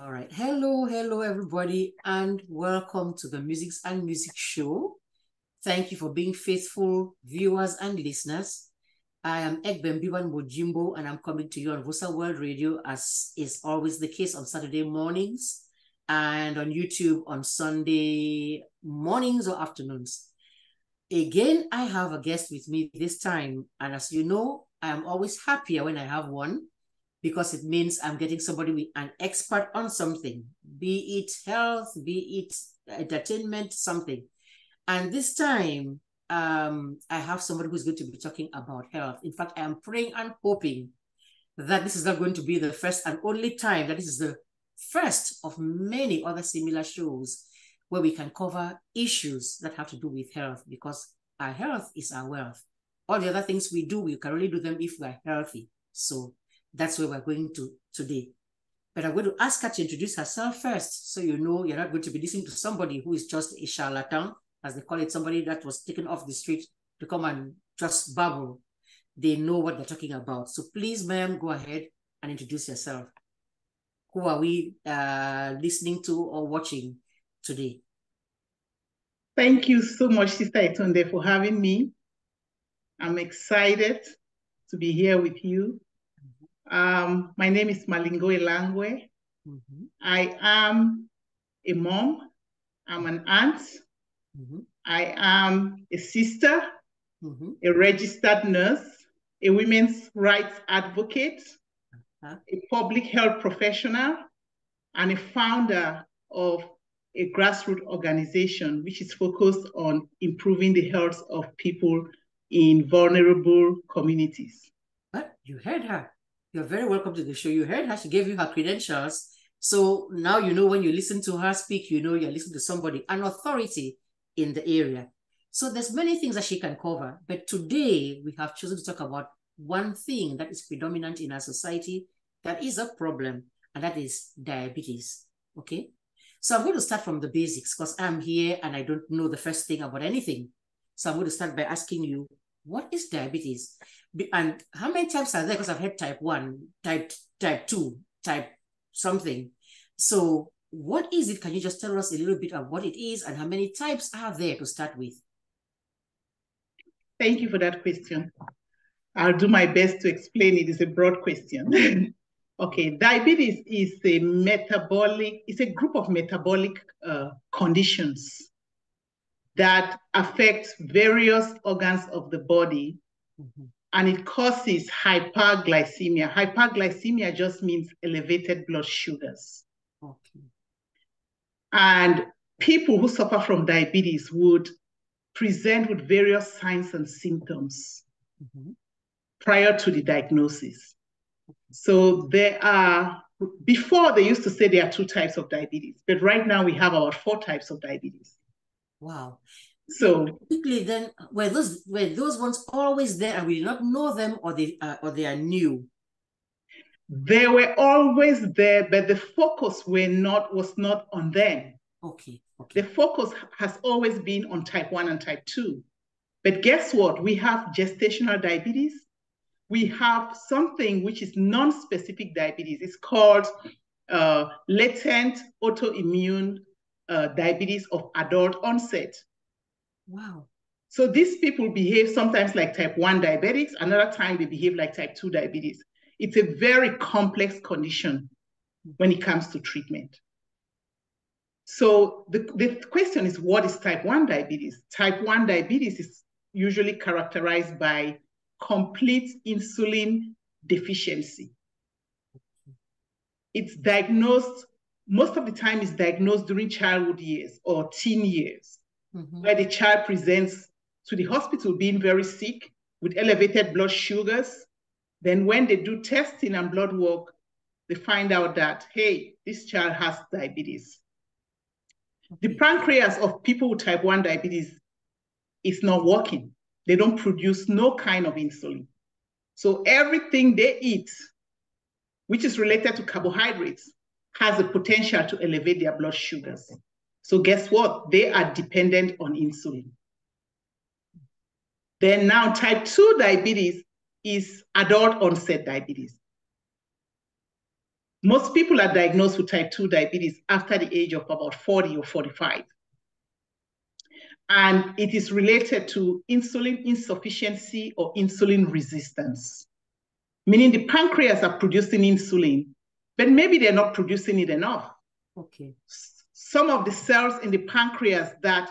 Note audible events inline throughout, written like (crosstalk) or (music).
All right. Hello, hello, everybody, and welcome to the Musings and Music Show. Thank you for being faithful viewers and listeners. I am Egbe Mbiwan Monjimbo, and I'm coming to you on Vosaworld Radio, as is always the case on Saturday mornings and on YouTube on Sunday mornings or afternoons. Again, I have a guest with me this time, and as you know, I am always happier when I have one because it means I'm getting somebody with an expert on something, be it health, be it entertainment, something. And this time, um, I have somebody who's going to be talking about health. In fact, I am praying and hoping that this is not going to be the first and only time that this is the first of many other similar shows where we can cover issues that have to do with health because our health is our wealth. All the other things we do, we can only do them if we're healthy. So that's where we're going to today. But I'm going to ask her to introduce herself first so you know you're not going to be listening to somebody who is just a charlatan, as they call it, somebody that was taken off the street to come and just babble. They know what they're talking about. So please, ma'am, go ahead and introduce yourself. Who are we uh, listening to or watching today? Thank you so much, Sister Etunde, for having me. I'm excited to be here with you. Um, my name is Malingo Elangwe. Mm-hmm. I am a mom. I'm an aunt. Mm-hmm. I am a sister, mm-hmm. a registered nurse, a women's rights advocate, uh-huh. a public health professional, and a founder of a grassroots organization which is focused on improving the health of people in vulnerable communities. But You heard her. You're very welcome to the show. You heard her, she gave you her credentials. So now you know when you listen to her speak, you know you're listening to somebody, an authority in the area. So there's many things that she can cover. But today we have chosen to talk about one thing that is predominant in our society that is a problem, and that is diabetes. Okay. So I'm going to start from the basics because I'm here and I don't know the first thing about anything. So I'm going to start by asking you, what is diabetes? And how many types are there? Because I've had type one, type type two, type something. So what is it? Can you just tell us a little bit of what it is and how many types are there to start with? Thank you for that question. I'll do my best to explain it. It's a broad question. (laughs) okay, diabetes is a metabolic, it's a group of metabolic uh, conditions that affects various organs of the body mm-hmm. and it causes hyperglycemia. Hyperglycemia just means elevated blood sugars. Okay. And people who suffer from diabetes would present with various signs and symptoms mm-hmm. prior to the diagnosis. So there are, before they used to say there are two types of diabetes, but right now we have about four types of diabetes. Wow. So quickly then, were those were those ones always there and we did not know them or they uh, or they are new? They were always there, but the focus were not was not on them. Okay. okay. The focus has always been on type 1 and type 2. But guess what? We have gestational diabetes. We have something which is non-specific diabetes. It's called uh, latent autoimmune uh, diabetes of adult onset. Wow. So these people behave sometimes like type 1 diabetics, another time they behave like type 2 diabetes. It's a very complex condition when it comes to treatment. So the, the question is, what is type 1 diabetes? Type 1 diabetes is usually characterized by complete insulin deficiency. It's diagnosed, most of the time is diagnosed during childhood years or teen years, mm-hmm. where the child presents to the hospital being very sick with elevated blood sugars. Then when they do testing and blood work, they find out that, hey, this child has diabetes. The pancreas of people with type 1 diabetes is not working. They don't produce no kind of insulin. So everything they eat, which is related to carbohydrates, has the potential to elevate their blood sugars. So guess what? They are dependent on insulin. Then now type 2 diabetes is adult onset diabetes. Most people are diagnosed with type 2 diabetes after the age of about 40 or 45. And it is related to insulin insufficiency or insulin resistance, meaning the pancreas are producing insulin, but maybe they're not producing it enough. Okay. Some of the cells in the pancreas that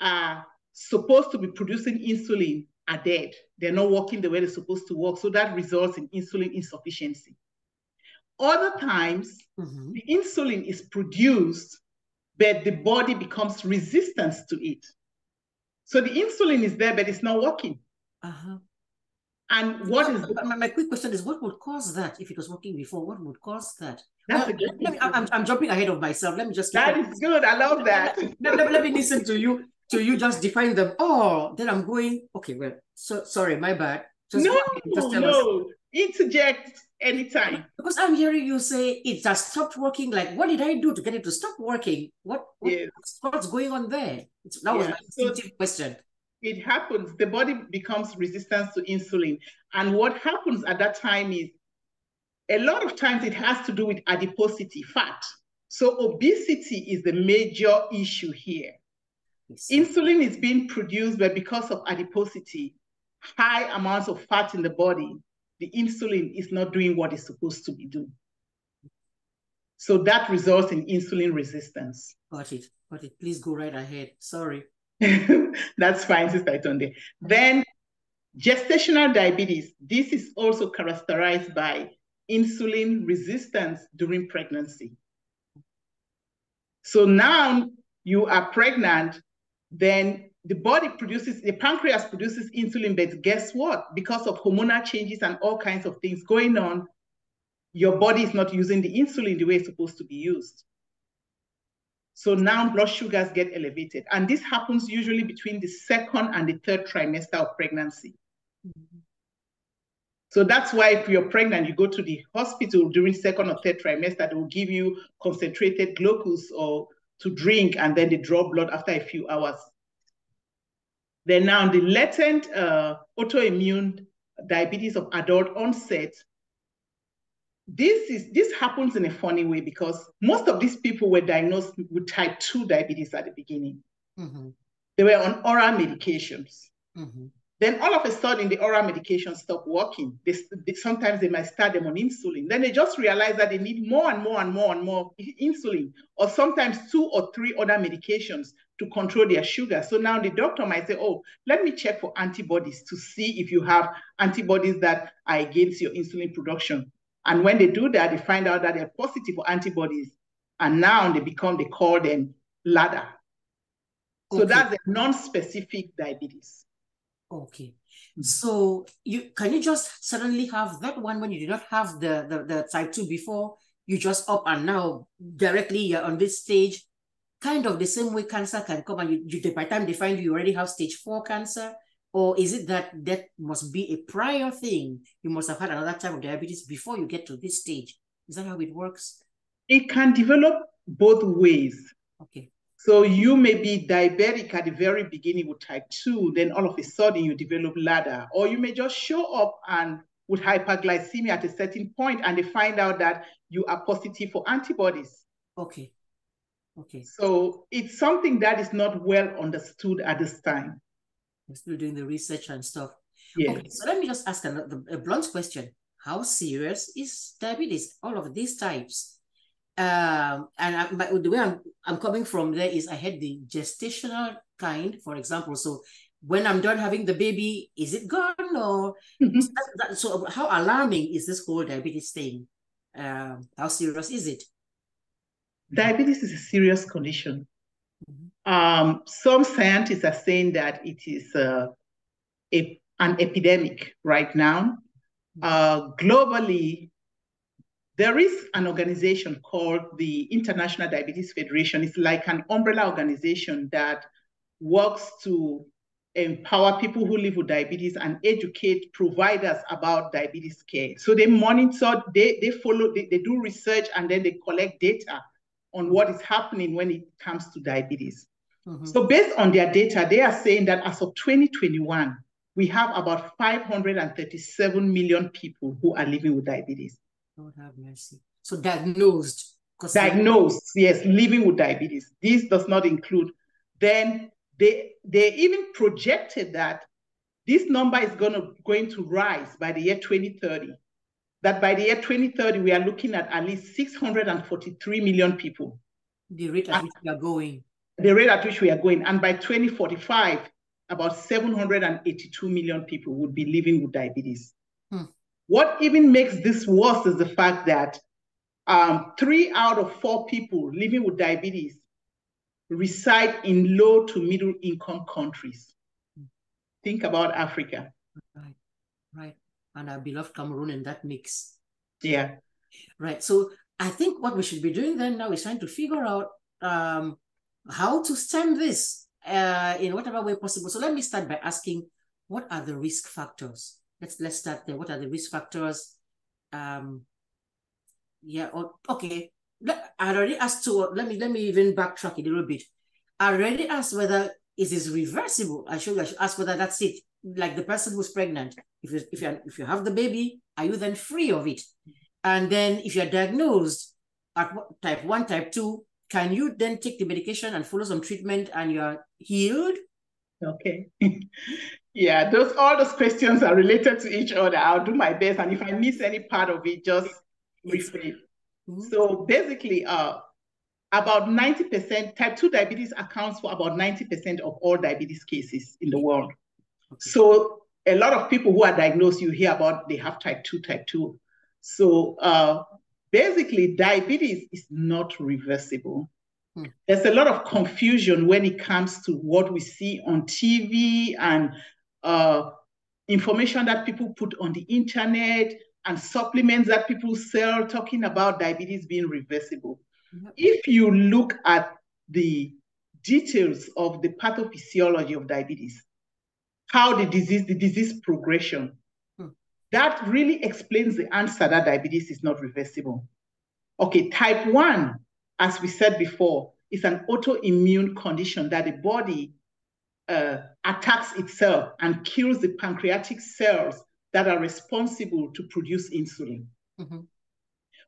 are supposed to be producing insulin are dead. They're not working the way they're supposed to work. So that results in insulin insufficiency. Other times, mm-hmm. the insulin is produced, but the body becomes resistant to it. So the insulin is there, but it's not working. Uh-huh. And what is my, my, quick question is what would cause that if it was working before? What would cause that? That's well, me, I'm, I'm jumping ahead of myself. Let me just That is good. I love that. let, let, let, me listen to you to you just define them. Oh, then I'm going, okay, well, so sorry, my bad. Just no, just no. Us. Interject anytime. Because I'm hearing you say it just stopped working. Like, what did I do to get it to stop working? What, what yes. what's going on there? It's, that was my so, question it happens, the body becomes resistant to insulin. And what happens at that time is a lot of times it has to do with adiposity, fat. So obesity is the major issue here. Insulin is being produced, but because of adiposity, high amounts of fat in the body, the insulin is not doing what it's supposed to be doing. So that results in insulin resistance. Got it. Got it. Please go right ahead. Sorry. (laughs) That's fine, Sister Itonde. Then gestational diabetes. This is also characterized by insulin resistance during pregnancy. So now you are pregnant, then the body produces, the pancreas produces insulin, but guess what? Because of hormonal changes and all kinds of things going on, your body is not using the insulin the way it's supposed to be used. So now blood sugars get elevated. And this happens usually between the second and the third trimester of pregnancy. So that's why if you're pregnant, you go to the hospital during second or third trimester, they will give you concentrated glucose or to drink, and then they draw blood after a few hours. Then now the latent uh, autoimmune diabetes of adult onset this is this happens in a funny way because most of these people were diagnosed with type 2 diabetes at the beginning. Mm-hmm. They were on oral medications. Mm-hmm. Then all of a sudden, the oral medications stop working. They, they, sometimes they might start them on insulin. Then they just realize that they need more and more and more and more insulin, or sometimes two or three other medications to control their sugar. So now the doctor might say, oh, let me check for antibodies to see if you have antibodies that are against your insulin production. And when they do that, they find out that they're positive for antibodies. And now they become, they call them LADA. So okay. that's a non-specific diabetes. Okay. So you can you just suddenly have that one when you did not have the, the, the type 2 before, you just up and now directly you're on this stage, kind of the same way cancer can come and you, you by the time they find you, you already have stage four cancer or is it that that must be a prior thing? You must have had another type of diabetes before you get to this stage. Is that how it works? It can develop both ways. Okay. So you may be diabetic at the very beginning with type 2, then all of a sudden you develop LADA, or you may just show up and with hyperglycemia at a certain point and they find out that you are positive for antibodies. Okay. Okay. So it's something that is not well understood at this time. Still doing the research and stuff. Yeah. Okay, so let me just ask another a blunt question. How serious is diabetes? All of these types. Um, and I, my, the way I'm, I'm coming from there is I had the gestational kind, for example. So when I'm done having the baby, is it gone or mm-hmm. that, that, so? How alarming is this whole diabetes thing? Um, how serious is it? Diabetes is a serious condition. Um, some scientists are saying that it is uh, a, an epidemic right now. Uh, globally, there is an organization called the International Diabetes Federation. It's like an umbrella organization that works to empower people who live with diabetes and educate providers about diabetes care. So they monitor, they, they follow, they, they do research, and then they collect data on what is happening when it comes to diabetes. Mm-hmm. So based on their data, they are saying that as of 2021, we have about 537 million people who are living with diabetes. Lord have mercy. So diagnosed. Diagnosed, yes, living with diabetes. This does not include. Then they they even projected that this number is going to going to rise by the year 2030. That by the year 2030, we are looking at at least 643 million people. The rate at which we are going. The rate at which we are going. And by 2045, about 782 million people would be living with diabetes. Hmm. What even makes this worse is the fact that um, three out of four people living with diabetes reside in low to middle income countries. Hmm. Think about Africa. Right, right. And our beloved Cameroon in that mix. Yeah. Right. So I think what we should be doing then now is trying to figure out um, how to stem this uh, in whatever way possible. So let me start by asking, what are the risk factors? Let's let's start there. What are the risk factors? Um, yeah. Oh, okay. I already asked to. Let me let me even backtrack a little bit. I already asked whether is this reversible. I should I should ask whether that's it. Like the person who's pregnant, if you if you if you have the baby, are you then free of it? And then if you're diagnosed at type one, type two, can you then take the medication and follow some treatment and you're healed? Okay. (laughs) yeah, those all those questions are related to each other. I'll do my best. And if I miss any part of it, just rephrase. Mm-hmm. So basically, uh about 90% type 2 diabetes accounts for about 90% of all diabetes cases in the world. Okay. So a lot of people who are diagnosed, you hear about they have type 2, type 2. So uh, basically diabetes is not reversible. Hmm. There's a lot of confusion when it comes to what we see on TV and uh, information that people put on the internet and supplements that people sell talking about diabetes being reversible. If you look at the details of the pathophysiology of diabetes, how the disease, the disease progression, that really explains the answer that diabetes is not reversible. Okay, type 1, as we said before, is an autoimmune condition that the body uh, attacks itself and kills the pancreatic cells that are responsible to produce insulin. Mm-hmm.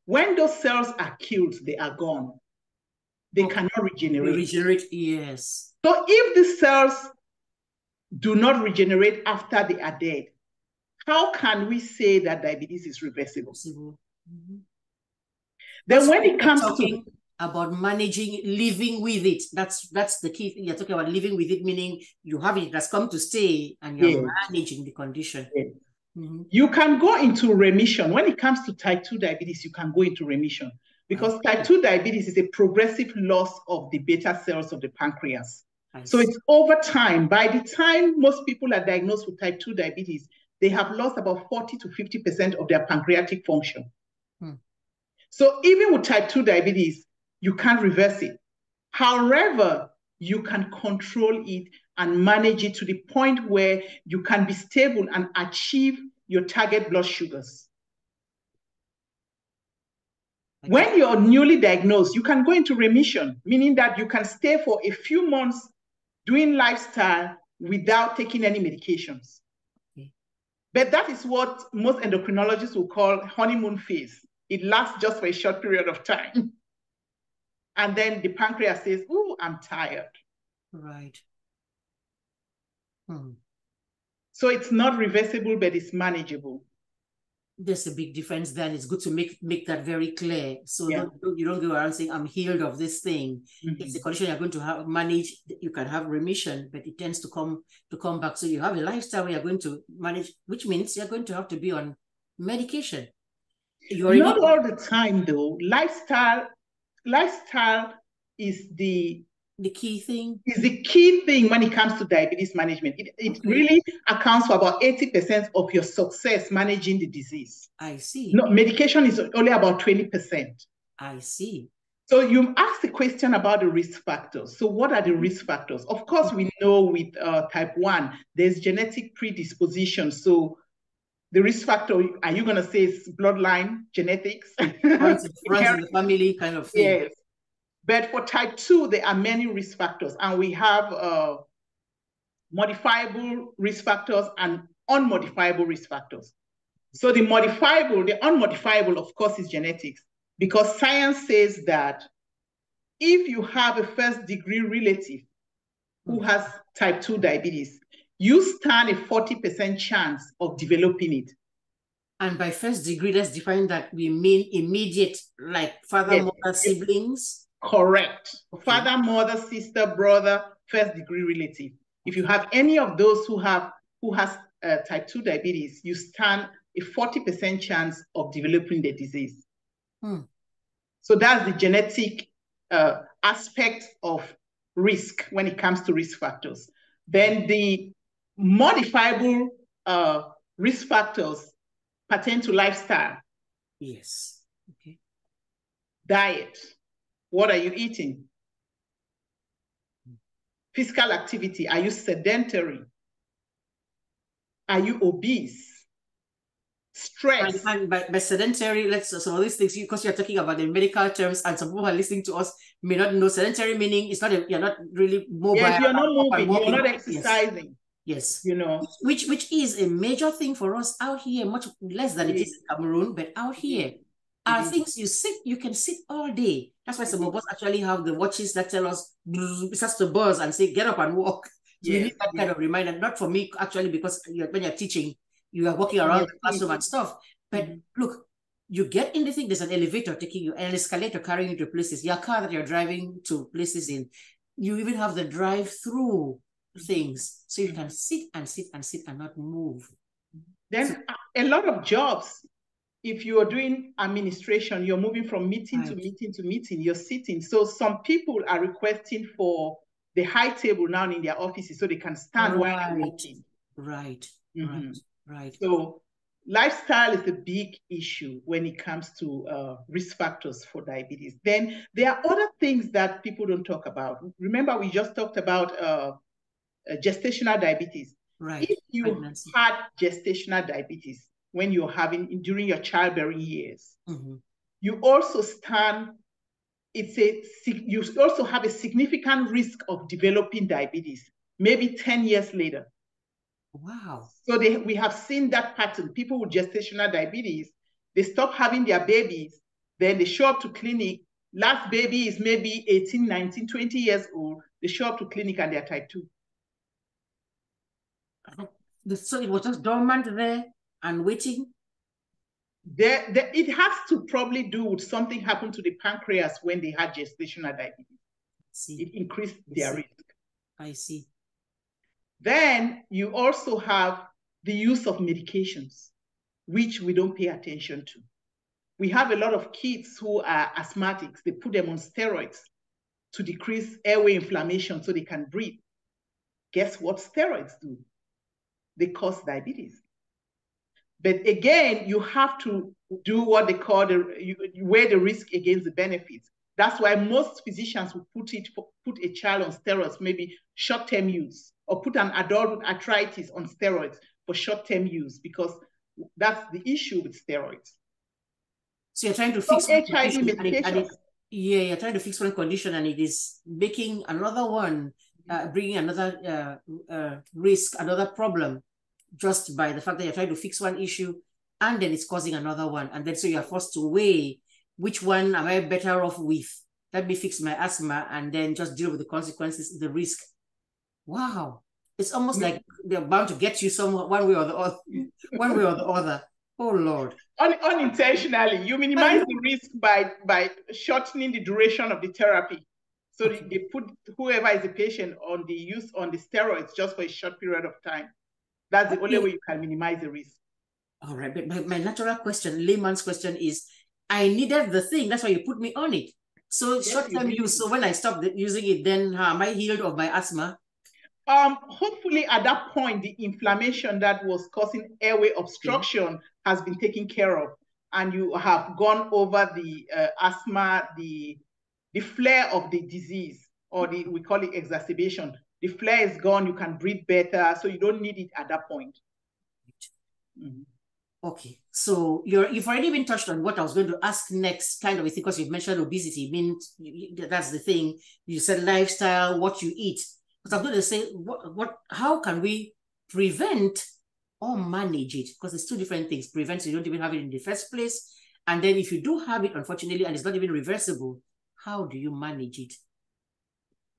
When those cells are killed, they are gone. They okay. cannot regenerate. Regenerate, yes. So if the cells do not regenerate after they are dead, how can we say that diabetes is reversible? Mm-hmm. Then when it comes to about managing living with it, that's that's the key thing. You're talking about living with it, meaning you have it, that's come to stay and you're yes. managing the condition. Yes. Mm-hmm. You can go into remission. When it comes to type 2 diabetes, you can go into remission because okay. type 2 diabetes is a progressive loss of the beta cells of the pancreas. so it's over time. By the time most people are diagnosed with type 2 diabetes, they have lost about 40 to 50% of their pancreatic function. Hmm. So even with type 2 diabetes, you can't reverse it. However, you can control it and manage it to the point where you can be stable and achieve your target blood sugars. Okay. When you're newly diagnosed, you can go into remission, meaning that you can stay for a few months doing lifestyle without taking any medications. But that is what most endocrinologists will call honeymoon phase. It lasts just for a short period of time. (laughs) And then the pancreas says, Oh, I'm tired. Right. Hmm. So it's not reversible, but it's manageable there's a big difference then it's good to make make that very clear. So yeah. don't, you don't go around saying i'm healed of this thing. Mm-hmm. it's a condition you're going to have manage you can have remission but it tends to come to come back. So you have a lifestyle where you're going to manage which means you're going to have to be on medication. You're not all the time though. Lifestyle lifestyle is the the key thing? Is the key thing when it comes to diabetes management. It, it okay. really accounts for about 80% of your success managing the disease. I see. No, medication is only about 20%. I see. So you asked the question about the risk factors. So what are the risk factors? Of course, we know with uh, type 1, there's genetic predisposition. So the risk factor, are you going to say it's bloodline, genetics? Friends, (laughs) in the family kind of thing. Yes. But for type 2, there are many risk factors, and we have uh, modifiable risk factors and unmodifiable risk factors. So the modifiable, the unmodifiable, of course, is genetics. because science says that if you have a first degree relative who has type 2 diabetes, you stand a 40% chance of developing it. And by first degree, let's define that we mean immediate, like father, yes. mother, siblings. Correct. Father, mother, sister, brother, first degree relative. If you have any of those who have who has uh, type 2 diabetes, you stand a 40% chance of developing the disease. Hmm. So that's the genetic uh, aspect of risk when it comes to risk factors. Then the modifiable uh, risk factors pertain to lifestyle. Yes. Okay. Diet. What are you eating? Physical activity. Are you sedentary? Are you obese? Stress. And, and by, by sedentary, let's some of these things because you're talking about the medical terms, and some people are listening to us may not know sedentary meaning it's not a, you're not really mobile. Yes, you're not moving, you're not exercising. Yes. You know. Which which is a major thing for us out here, much less than it is in Cameroon, but out here. Are mm-hmm. things you sit, you can sit all day. That's why some of us actually have the watches that tell us it starts to buzz and say, get up and walk. Yes, you need that yes. kind of reminder. Not for me, actually, because when you're teaching, you are walking around the classroom and stuff. But mm-hmm. look, you get in the thing, there's an elevator taking you, an escalator carrying you to places, your car that you're driving to places in. You even have the drive-through things. So you can sit and sit and sit and not move. Then so, a lot of jobs, if you are doing administration, you're moving from meeting right. to meeting to meeting, you're sitting. So some people are requesting for the high table now in their offices so they can stand right. while they're working. Right, mm-hmm. right, right. So lifestyle is a big issue when it comes to uh, risk factors for diabetes. Then there are other things that people don't talk about. Remember, we just talked about uh, uh, gestational diabetes. Right. If you Pregnancy. had gestational diabetes when you're having during your childbearing years, mm-hmm. you also stand. It's a you also have a significant risk of developing diabetes, maybe 10 years later. Wow. So they, we have seen that pattern. People with gestational diabetes, they stop having their babies, then they show up to clinic. Last baby is maybe 18, 19, 20 years old. They show up to clinic and they're type 2. So it was just dormant there and waiting? There, there, it has to probably do with something happened to the pancreas when they had gestational diabetes. See. It increased their risk. I see. Then you also have the use of medications, which we don't pay attention to. We have a lot of kids who are asthmatics. They put them on steroids to decrease airway inflammation so they can breathe. Guess what steroids do? They cause diabetes. But again, you have to do what they call the you, weigh the risk against the benefits. That's why most physicians will put it put a child on steroids, maybe short-term use, or put an adult with arthritis on steroids for short-term use, because that's the issue with steroids. So you're trying to fix so HIV medication. yeah, you're trying to fix one condition, and it is making another one, uh, bringing another uh, uh, risk, another problem, just by the fact that you're trying to fix one issue, and then it's causing another one, and then so you're forced to weigh which one am I better off with? Let me fix my asthma and then just deal with the consequences, the risk. Wow. It's almost like they're bound to get you some one way or the other, (laughs) one way or the other. Oh Lord. Un unintentionally, you minimize the risk by by shortening the duration of the therapy. So they put whoever is the patient on the use on the steroids just for a short period of time. That's the only way you can minimize the risk. All right, but my, my natural question, layman's question is I needed the thing. That's why you put me on it. So yes, short-term use. So when I stop using it, then uh, am I healed of my asthma? Um, hopefully at that point, the inflammation that was causing airway obstruction okay. has been taken care of, and you have gone over the uh, asthma, the the flare of the disease, or the we call it exacerbation. The flare is gone. You can breathe better, so you don't need it at that point. Mm -hmm. Okay, so you're you've already been touched on what I was going to ask next, kind of thing, because you've mentioned obesity. Means that's the thing. You said lifestyle, what you eat. But I'm going to say, what what? How can we prevent or manage it? Because it's two different things. Prevent, so you don't even have it in the first place, And then if you do have it, unfortunately, and it's not even reversible, how do you manage it?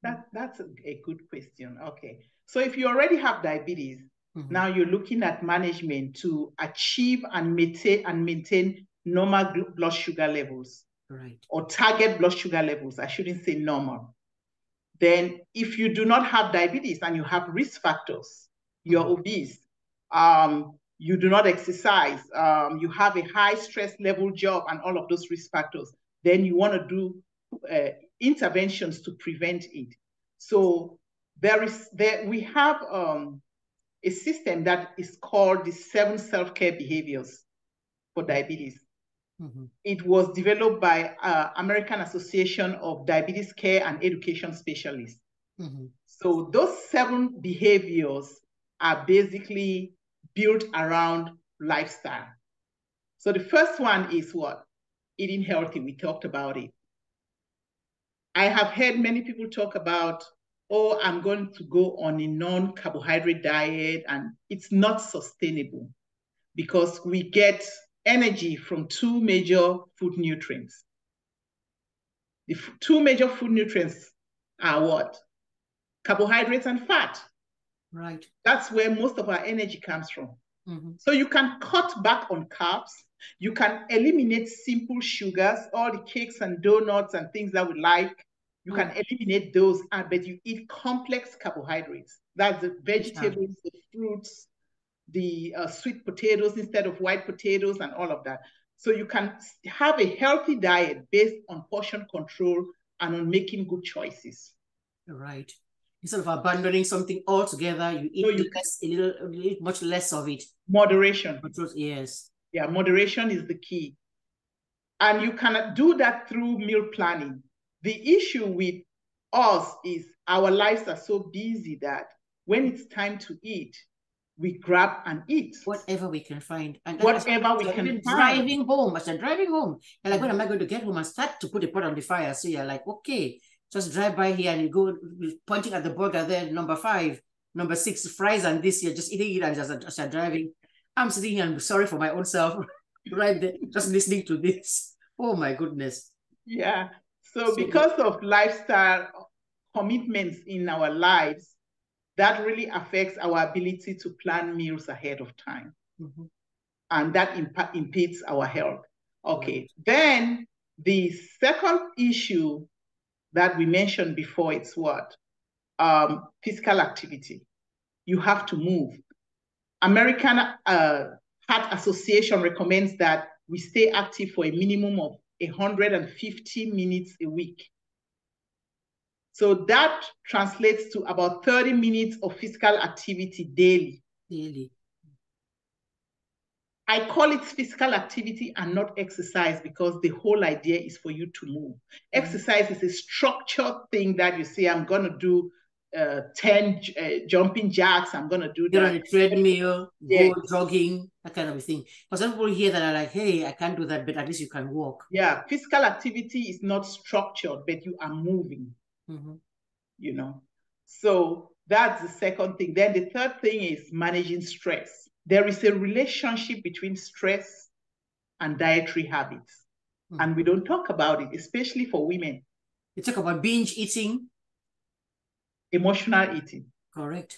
That, that's a, a good question. Okay. So if you already have diabetes, mm-hmm. now you're looking at management to achieve and maintain and maintain normal blood sugar levels. Right. Or target blood sugar levels. I shouldn't say normal. Then if you do not have diabetes and you have risk factors, you're mm-hmm. obese, um, you do not exercise, um, you have a high stress level job and all of those risk factors, then you want to do uh, interventions to prevent it. So there is there we have um, a system that is called the seven self-care behaviors for diabetes. Mm-hmm. It was developed by uh, American Association of Diabetes Care and Education Specialists. Mm-hmm. So those seven behaviors are basically built around lifestyle. So the first one is what? Eating healthy. We talked about it. I have heard many people talk about, oh, I'm going to go on a non carbohydrate diet, and it's not sustainable because we get energy from two major food nutrients. The two major food nutrients are what? Carbohydrates and fat. Right. That's where most of our energy comes from. Mm-hmm. So you can cut back on carbs. You can eliminate simple sugars, all the cakes and donuts and things that we like. You can eliminate those, uh, but you eat complex carbohydrates. That's the vegetables, the fruits, the uh, sweet potatoes instead of white potatoes, and all of that. So you can have a healthy diet based on portion control and on making good choices. Right instead of abandoning something altogether, you eat you less, a little, you eat much less of it. Moderation. Yes. Yeah, moderation is the key. And you cannot do that through meal planning. The issue with us is our lives are so busy that when it's time to eat, we grab and eat whatever we can find. And whatever we can find. Driving home, as you're driving home, you're like, when am I going to get home and start to put a pot on the fire? So you're like, okay, just drive by here and you go pointing at the burger there, number five, number six, fries and this, you're just eating it and just as you're driving. I'm sitting here and I'm sorry for my own self (laughs) right there, just listening to this. Oh my goodness. Yeah. So, so because of lifestyle commitments in our lives, that really affects our ability to plan meals ahead of time. Mm-hmm. And that imp- impedes our health. Okay. Right. Then the second issue that we mentioned before, it's what? Um, physical activity. You have to move. American uh, Heart Association recommends that we stay active for a minimum of 150 minutes a week. So that translates to about 30 minutes of physical activity daily. Daily. I call it physical activity and not exercise because the whole idea is for you to move. Mm-hmm. Exercise is a structured thing that you say, I'm going to do uh, 10 uh, jumping jacks, I'm going to do Get that. on a treadmill, yeah. go jogging, that kind of thing. Because some people hear that are like, hey, I can't do that, but at least you can walk. Yeah, physical activity is not structured, but you are moving, mm-hmm. you know. So that's the second thing. Then the third thing is managing stress there is a relationship between stress and dietary habits. Mm. And we don't talk about it, especially for women. You talk about binge eating, emotional eating. Correct.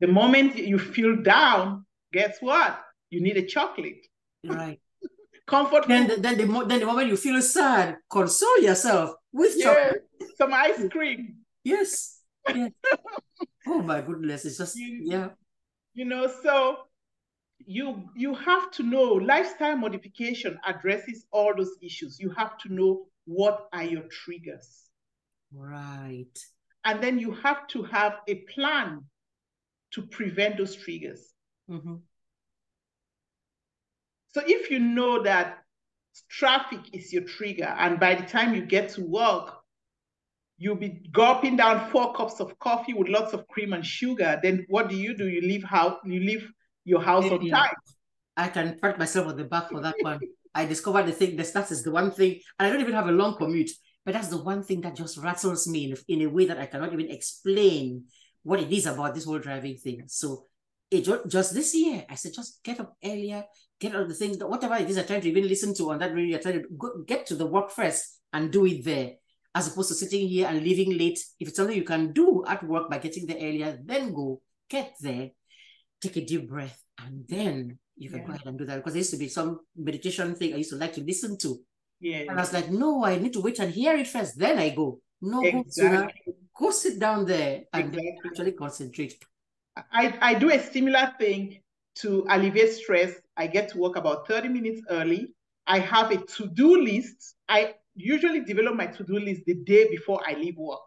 The moment you feel down, guess what? You need a chocolate. Right. (laughs) Comfort. Then, the, then, the, then the moment you feel sad, console yourself with chocolate. Some ice cream. Yes. (laughs) yes. oh my goodness. It's just, you, yeah you know so you you have to know lifestyle modification addresses all those issues you have to know what are your triggers right and then you have to have a plan to prevent those triggers mm-hmm. so if you know that traffic is your trigger and by the time you get to work you'll be gulping down four cups of coffee with lots of cream and sugar, then what do you do? You leave house, you leave your house on time. I can pat myself on the back for that one. I discovered the thing that that is the one thing, and I don't even have a long commute, but that's the one thing that just rattles me in, in a way that I cannot even explain what it is about this whole driving thing. So it just this year, I said, just get up earlier, get all the things, whatever it is you're trying to even listen to on that radio, you're trying to go, get to the work first and do it there, as opposed to sitting here and leaving late. If it's something you can do at work by getting there earlier, then go, get there, take a deep breath, and then you can yeah. go ahead and do that. Because there used to be some meditation thing I used to like to listen to. Yeah. And I was like, no, I need to wait and hear it first, then I go. No, exactly. go, go sit down there and exactly. actually concentrate. I, I do a similar thing to alleviate stress. I get to work about 30 minutes early. I have a to-do list. I usually develop my to-do list the day before I leave work.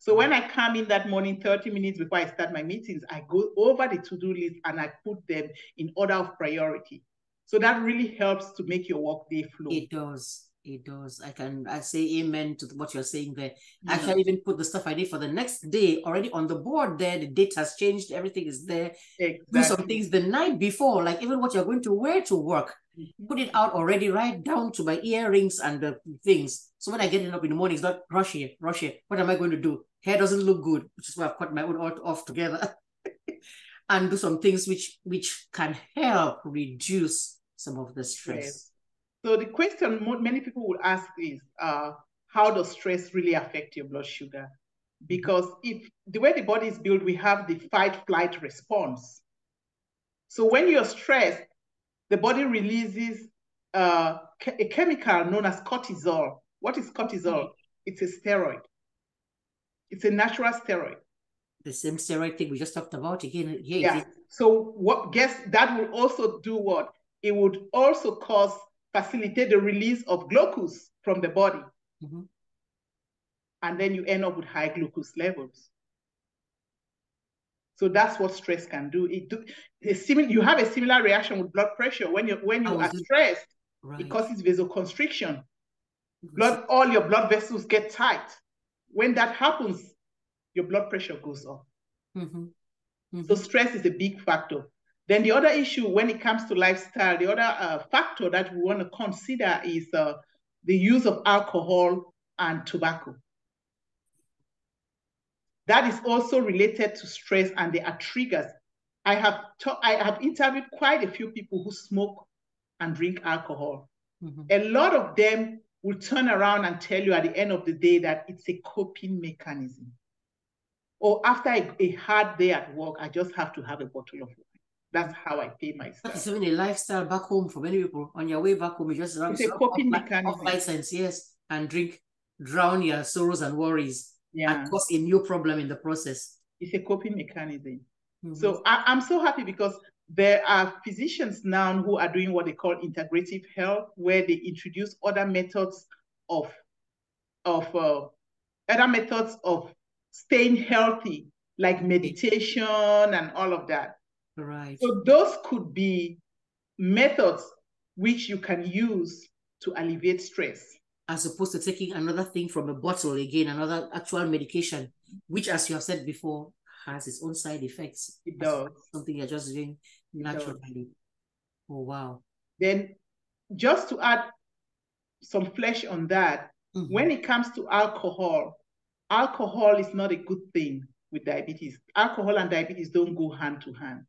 So when I come in that morning, 30 minutes before I start my meetings, I go over the to-do list and I put them in order of priority. So that really helps to make your workday flow. It does. It does. I can I say amen to what you're saying there. Yeah. I can even put the stuff I need for the next day already on the board there. The date has changed, everything is there. Exactly. Do some things the night before, like even what you're going to wear to work. Mm-hmm. Put it out already, right down to my earrings and the things. So when I get up in the morning, it's not rush here, rush here. What am I going to do? Hair doesn't look good, which is why I've cut my own off together. (laughs) and do some things which which can help reduce some of the stress. Yes. So the question many people would ask is, uh, how does stress really affect your blood sugar? Because if the way the body is built, we have the fight flight response. So when you're stressed, the body releases uh, a chemical known as cortisol. What is cortisol? It's a steroid. It's a natural steroid. The same steroid thing we just talked about again. Here yeah. So what guess that will also do what? It would also cause facilitate the release of glucose from the body. Mm-hmm. And then you end up with high glucose levels. So that's what stress can do. It do similar, you have a similar reaction with blood pressure. When you when you oh, are stressed, right. it causes vasoconstriction. Blood, all your blood vessels get tight. When that happens, your blood pressure goes up. Mm-hmm. Mm-hmm. So stress is a big factor. Then the other issue when it comes to lifestyle, the other uh, factor that we want to consider is uh, the use of alcohol and tobacco. That is also related to stress and there are triggers. I have, I have interviewed quite a few people who smoke and drink alcohol. Mm-hmm. A lot of them will turn around and tell you at the end of the day that it's a coping mechanism. Or after a, a hard day at work, I just have to have a bottle of wine. That's how I pay myself. That's even a lifestyle back home for many people. On your way back home, you just run it's a coping off, mechanism. Off license, yes, and drink, drown your sorrows and worries, yeah. and cause a new problem in the process. It's a coping mechanism. Mm-hmm. So I, I'm so happy because there are physicians now who are doing what they call integrative health, where they introduce other methods of of uh, other methods of staying healthy, like meditation and all of that. Right. So those could be methods which you can use to alleviate stress. As opposed to taking another thing from a bottle again, another actual medication, which, as you have said before, has its own side effects. It does. Something you're just doing naturally. Oh, wow. Then, just to add some flesh on that, mm-hmm. when it comes to alcohol, alcohol is not a good thing with diabetes. Alcohol and diabetes don't go hand to hand.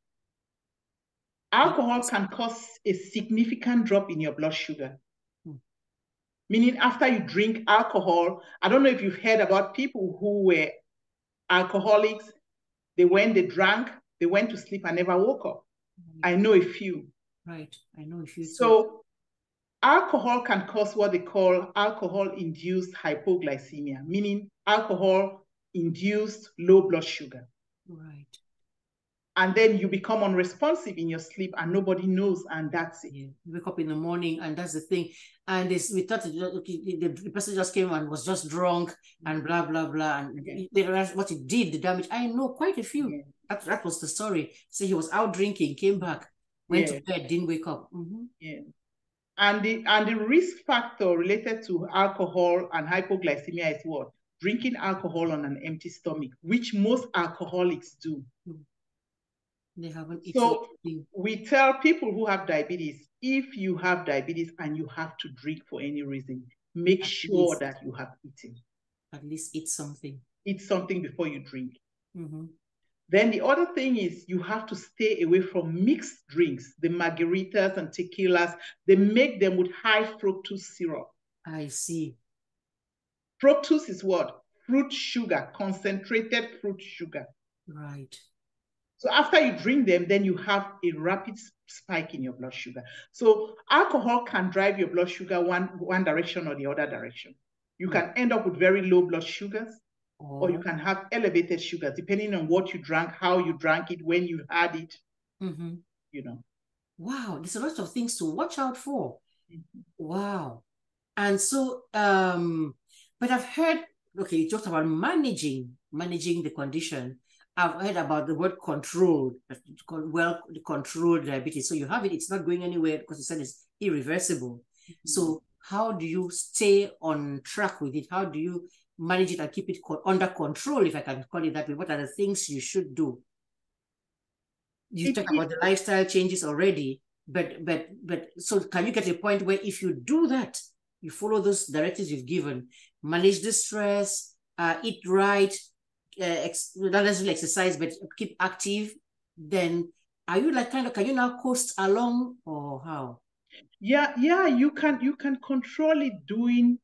Alcohol can cause a significant drop in your blood sugar. Hmm. Meaning, after you drink alcohol, I don't know if you've heard about people who were alcoholics. They went, they drank, they went to sleep and never woke up. Hmm. I know a few. Right, I know a few. So, too. alcohol can cause what they call alcohol induced hypoglycemia, meaning alcohol induced low blood sugar. Right and then you become unresponsive in your sleep and nobody knows and that's it yeah. you wake up in the morning and that's the thing and this we thought okay, the, the person just came and was just drunk and blah blah blah and okay. they realized what it did the damage i know quite a few yeah. that, that was the story so he was out drinking came back went yeah. to bed didn't wake up mm-hmm. yeah and the and the risk factor related to alcohol and hypoglycemia is what drinking alcohol on an empty stomach which most alcoholics do mm-hmm they haven't so we tell people who have diabetes, if you have diabetes and you have to drink for any reason, make At sure least. that you have eaten. At least eat something. Eat something before you drink. Mm-hmm. Then the other thing is you have to stay away from mixed drinks, the margaritas and tequilas. They make them with high fructose syrup. I see. Fructose is what? Fruit sugar, concentrated fruit sugar. Right. So after you drink them, then you have a rapid spike in your blood sugar. So alcohol can drive your blood sugar one, one direction or the other direction. You mm. can end up with very low blood sugars, oh. or you oh. can have elevated sugars, depending on what you drank, how you drank it, when you had it. Mm-hmm. You know. Wow, there's a lot of things to watch out for. Mm-hmm. Wow. And so, um, but I've heard, okay, you talked about managing, managing the condition. I've heard about the word controlled, well controlled diabetes. So you have it, it's not going anywhere because you said it's irreversible. Mm-hmm. So how do you stay on track with it? How do you manage it and keep it under control, if I can call it that way? What are the things you should do? You talk about the lifestyle changes already, but but but so can you get a point where if you do that, you follow those directives you've given, manage the stress, uh, eat right, uh, ex- not necessarily exercise, but keep active, then are you like kind of can you now coast along or how? Yeah, yeah, you can you can control it doing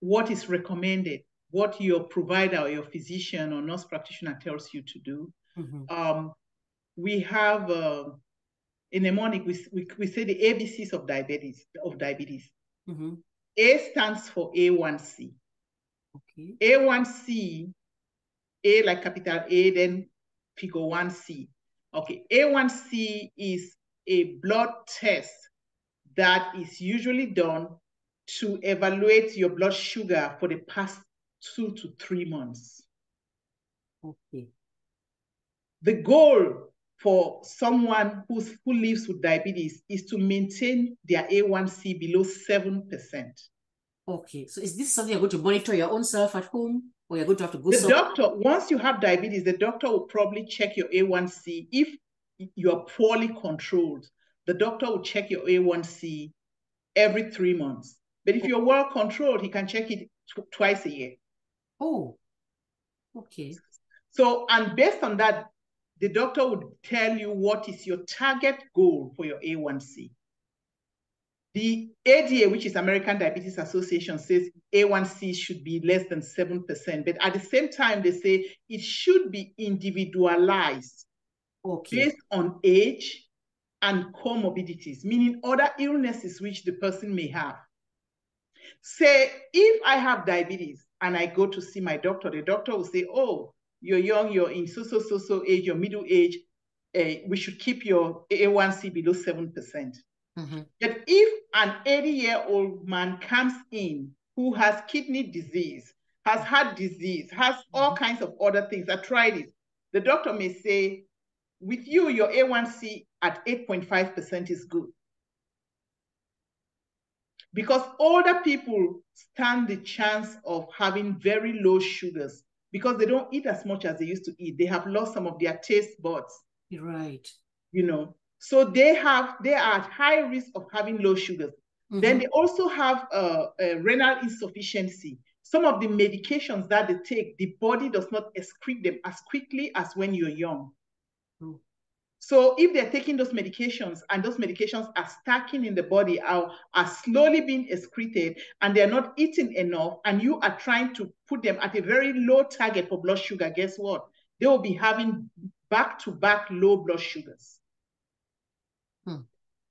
what is recommended, what your provider or your physician or nurse practitioner tells you to do. Mm-hmm. Um, we have uh, in the morning we, we, we say the ABCs of diabetes of diabetes. Mm-hmm. A stands for A1C. Okay. A1C, A like capital A, then figure 1C. Okay, A1C is a blood test that is usually done to evaluate your blood sugar for the past two to three months. Okay. The goal for someone who's, who lives with diabetes is to maintain their A1C below 7%. Okay, so is this something you're going to monitor your own self at home? Or you're going to have to go The somewhere? doctor, once you have diabetes, the doctor will probably check your A1C if you're poorly controlled the doctor will check your A1C every three months. But if you're well controlled, he can check it tw- twice a year. Oh, okay. So, and based on that, the doctor would tell you what is your target goal for your A1C. The ADA, which is American Diabetes Association, says A1C should be less than 7%. But at the same time, they say it should be individualized okay. based on age, and comorbidities, meaning other illnesses which the person may have. Say, if I have diabetes and I go to see my doctor, the doctor will say, oh, you're young, you're in so, so, so, so age, you're middle age, uh, we should keep your A1C below 7%. Mm-hmm. But if an 80 year old man comes in who has kidney disease, has heart disease, has all mm-hmm. kinds of other things, arthritis, the doctor may say, with you, your A1C at 8.5% is good. Because older people stand the chance of having very low sugars because they don't eat as much as they used to eat. They have lost some of their taste buds. Right. You know, so they have they are at high risk of having low sugars. Mm-hmm. Then they also have uh, renal insufficiency. Some of the medications that they take, the body does not excrete them as quickly as when you're young. So if they're taking those medications and those medications are stacking in the body, are, are slowly being excreted, and they're not eating enough, and you are trying to put them at a very low target for blood sugar, guess what? They will be having back-to-back low blood sugars.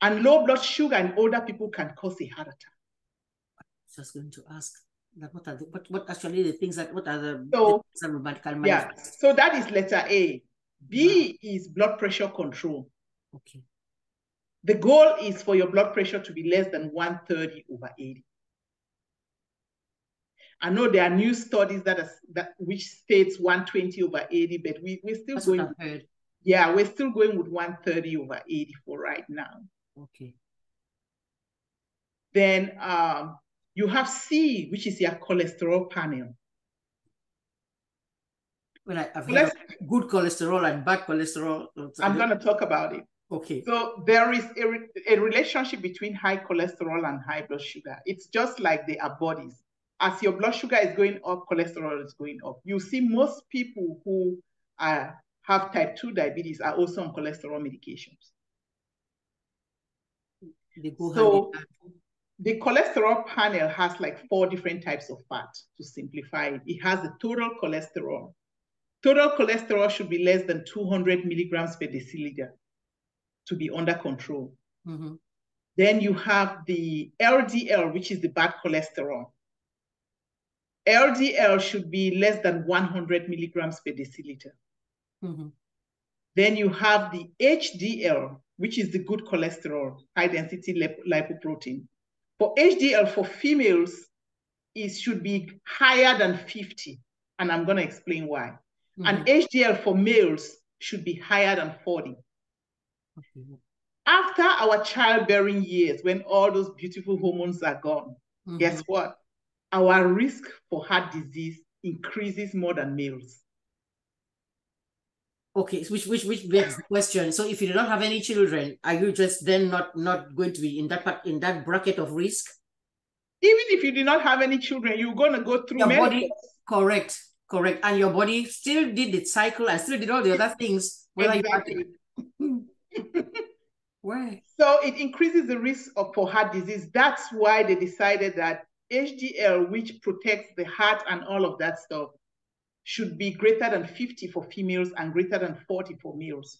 And low blood sugar in older people can cause a heart attack. I was just going to ask that what are the, what, what actually the things that what are the, so, the yeah so that is letter a B is blood pressure control. Okay. The goal is for your blood pressure to be less than 130 over 80. I know there are new studies that are, that which states 120 over 80, but we, we're still That's going. Yeah, we're still going with 130 over 80 for right now. Okay. Then um, you have C, which is your cholesterol panel. Well, I, have good cholesterol and bad cholesterol. I'm going to talk about it. Okay. So there is a, a relationship between high cholesterol and high blood sugar. It's just like they are bodies. As your blood sugar is going up, cholesterol is going up. You see most people who are have type 2 diabetes are also on cholesterol medications. So the cholesterol panel has like four different types of fat to simplify it. It has the total cholesterol. Total cholesterol should be less than 200 milligrams per deciliter to be under control. Mm-hmm. Then you have the LDL, which is the bad cholesterol. LDL should be less than 100 milligrams per deciliter. Mm-hmm. Then you have the HDL, which is the good cholesterol, high density lip- lipoprotein. For HDL for females, it should be higher than 50. And I'm going to explain why. Mm-hmm. And HDL for males should be higher than 40. Okay. After our childbearing years, when all those beautiful hormones are gone, mm-hmm. guess what? Our risk for heart disease increases more than males. Okay, which which which begs the question. So if you do not have any children, are you just then not not going to be in that part, in that bracket of risk? Even if you did not have any children, you're gonna go through your body. Correct, correct, and your body still did the cycle and still did all the other things. Exactly. (laughs) Why? So it increases the risk of for heart disease. That's why they decided that HDL, which protects the heart and all of that stuff, should be greater than 50 for females and greater than 40 for males.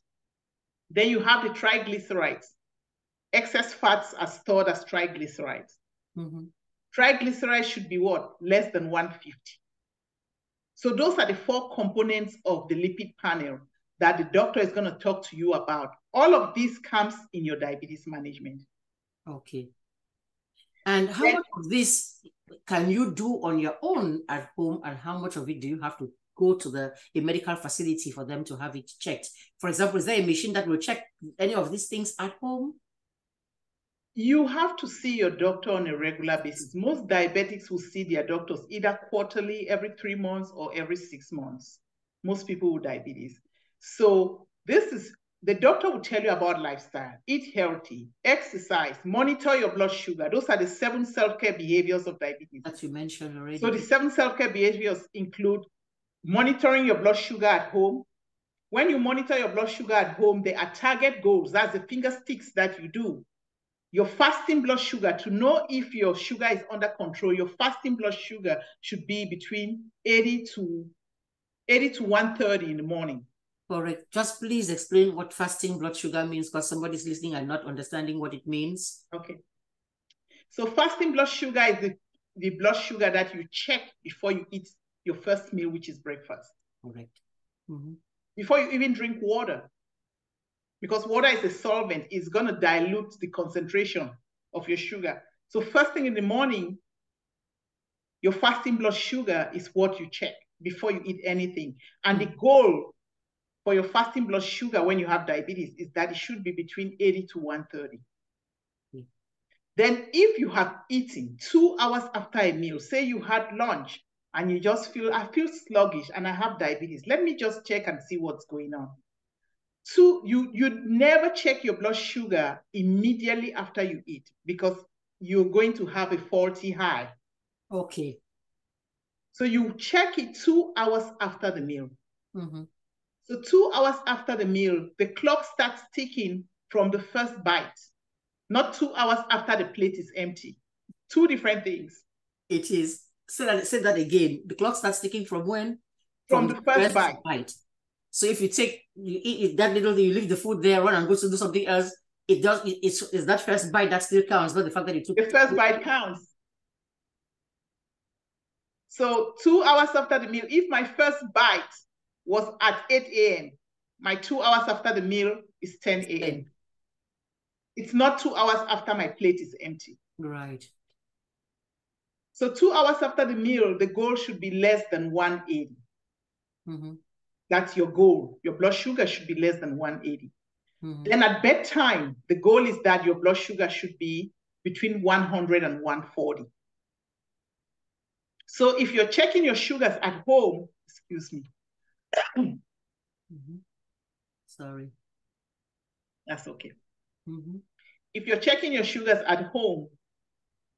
Then you have the triglycerides. Excess fats are stored as triglycerides. Mm-hmm. Triglycerides should be what? Less than 150. So those are the four components of the lipid panel that the doctor is going to talk to you about. All of this comes in your diabetes management. Okay. And how much of this can you do on your own at home, and how much of it do you have to go to the a medical facility for them to have it checked? For example, is there a machine that will check any of these things at home? You have to see your doctor on a regular basis. Most diabetics will see their doctors either quarterly, every three months, or every six months. Most people with diabetes. So this is the doctor will tell you about lifestyle, eat healthy, exercise, monitor your blood sugar. Those are the seven self-care behaviors of diabetes. That you mentioned already. So the seven self-care behaviors include monitoring your blood sugar at home. When you monitor your blood sugar at home, there are target goals. That's the finger sticks that you do. Your fasting blood sugar, to know if your sugar is under control, your fasting blood sugar should be between 80 to 80 to 130 in the morning. Correct. Just please explain what fasting blood sugar means because somebody's listening and not understanding what it means. Okay. So fasting blood sugar is the, the blood sugar that you check before you eat your first meal, which is breakfast. Correct. Mm-hmm. Before you even drink water. Because water is a solvent, it's going to dilute the concentration of your sugar. So first thing in the morning, your fasting blood sugar is what you check before you eat anything. And the goal for your fasting blood sugar when you have diabetes is that it should be between 80 to 130. Mm. Then if you have eaten two hours after a meal, say you had lunch and you just feel, I feel sluggish and I have diabetes, let me just check and see what's going on. Two, you, you never check your blood sugar immediately after you eat because you're going to have a faulty high. Okay. So you check it two hours after the meal. Mm-hmm. So two hours after the meal, the clock starts ticking from the first bite, not two hours after the plate is empty. Two different things. It is. Say that, say that again. The clock starts ticking from when? From, from the, first, first bite. bite. So if you take, you eat that little thing, you leave the food there, run and go to do something else, it does, it, it's, it's that first bite that still counts, not the fact that you took. The first bite counts. So two hours after the meal, if my first bite was at 8 a.m. My two hours after the meal is 10 a.m. It's not two hours after my plate is empty. Right. So two hours after the meal, the goal should be less than 180. Mm-hmm. That's your goal. Your blood sugar should be less than 180. Mm-hmm. Then at bedtime, the goal is that your blood sugar should be between 100 and 140. So if you're checking your sugars at home, excuse me, mm-hmm. Sorry. That's okay. Mm-hmm. If you're checking your sugars at home,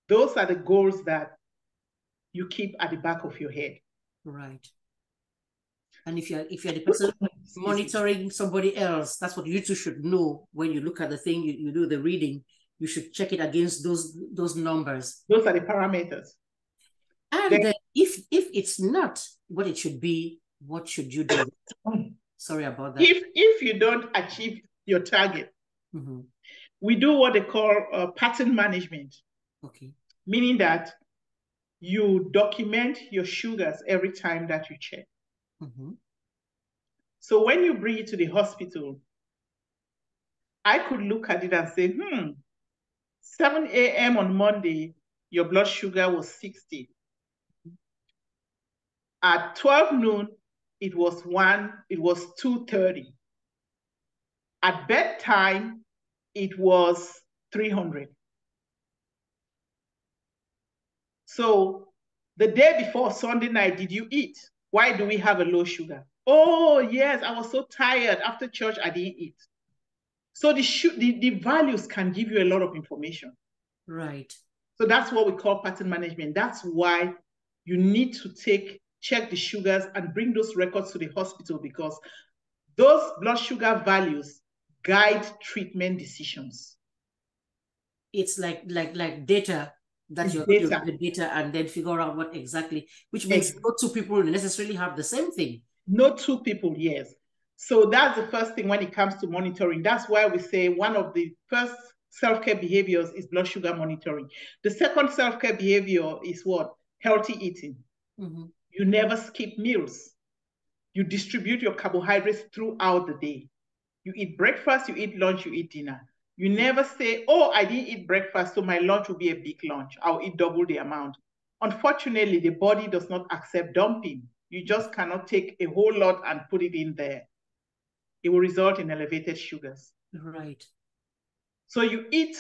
those are the goals that you keep at the back of your head. Right. And if you're if you're the person monitoring somebody else, that's what you two should know when you look at the thing, you, you do the reading, you should check it against those those numbers. Those are the parameters. And then, if if it's not what it should be, what should you do? Sorry about that. If if you don't achieve your target, mm-hmm. we do what they call uh, pattern management. Okay. Meaning that you document your sugars every time that you check. Mm-hmm. So when you bring it to the hospital, I could look at it and say, hmm, 7 a.m. on Monday, your blood sugar was 60. At 12 noon, it was one, it was 230. At bedtime, it was 300. So the day before Sunday night, did you eat? Why do we have a low sugar? Oh, yes, I was so tired. After church, I didn't eat. So the, the, the values can give you a lot of information. Right. So that's what we call pattern management. That's why you need to take, check the sugars and bring those records to the hospital because those blood sugar values guide treatment decisions. It's like like like data that you're data. the data and then figure out what exactly, which means exactly. no two people necessarily have the same thing. No two people, yes. So that's the first thing when it comes to monitoring. That's why we say one of the first self-care behaviors is blood sugar monitoring. The second self-care behavior is what? Healthy eating. Mm-hmm. You never skip meals. You distribute your carbohydrates throughout the day. You eat breakfast, you eat lunch, you eat dinner. You never say, oh, I didn't eat breakfast, so my lunch will be a big lunch. I'll eat double the amount. Unfortunately, the body does not accept dumping. You just cannot take a whole lot and put it in there. It will result in elevated sugars. Right. So you eat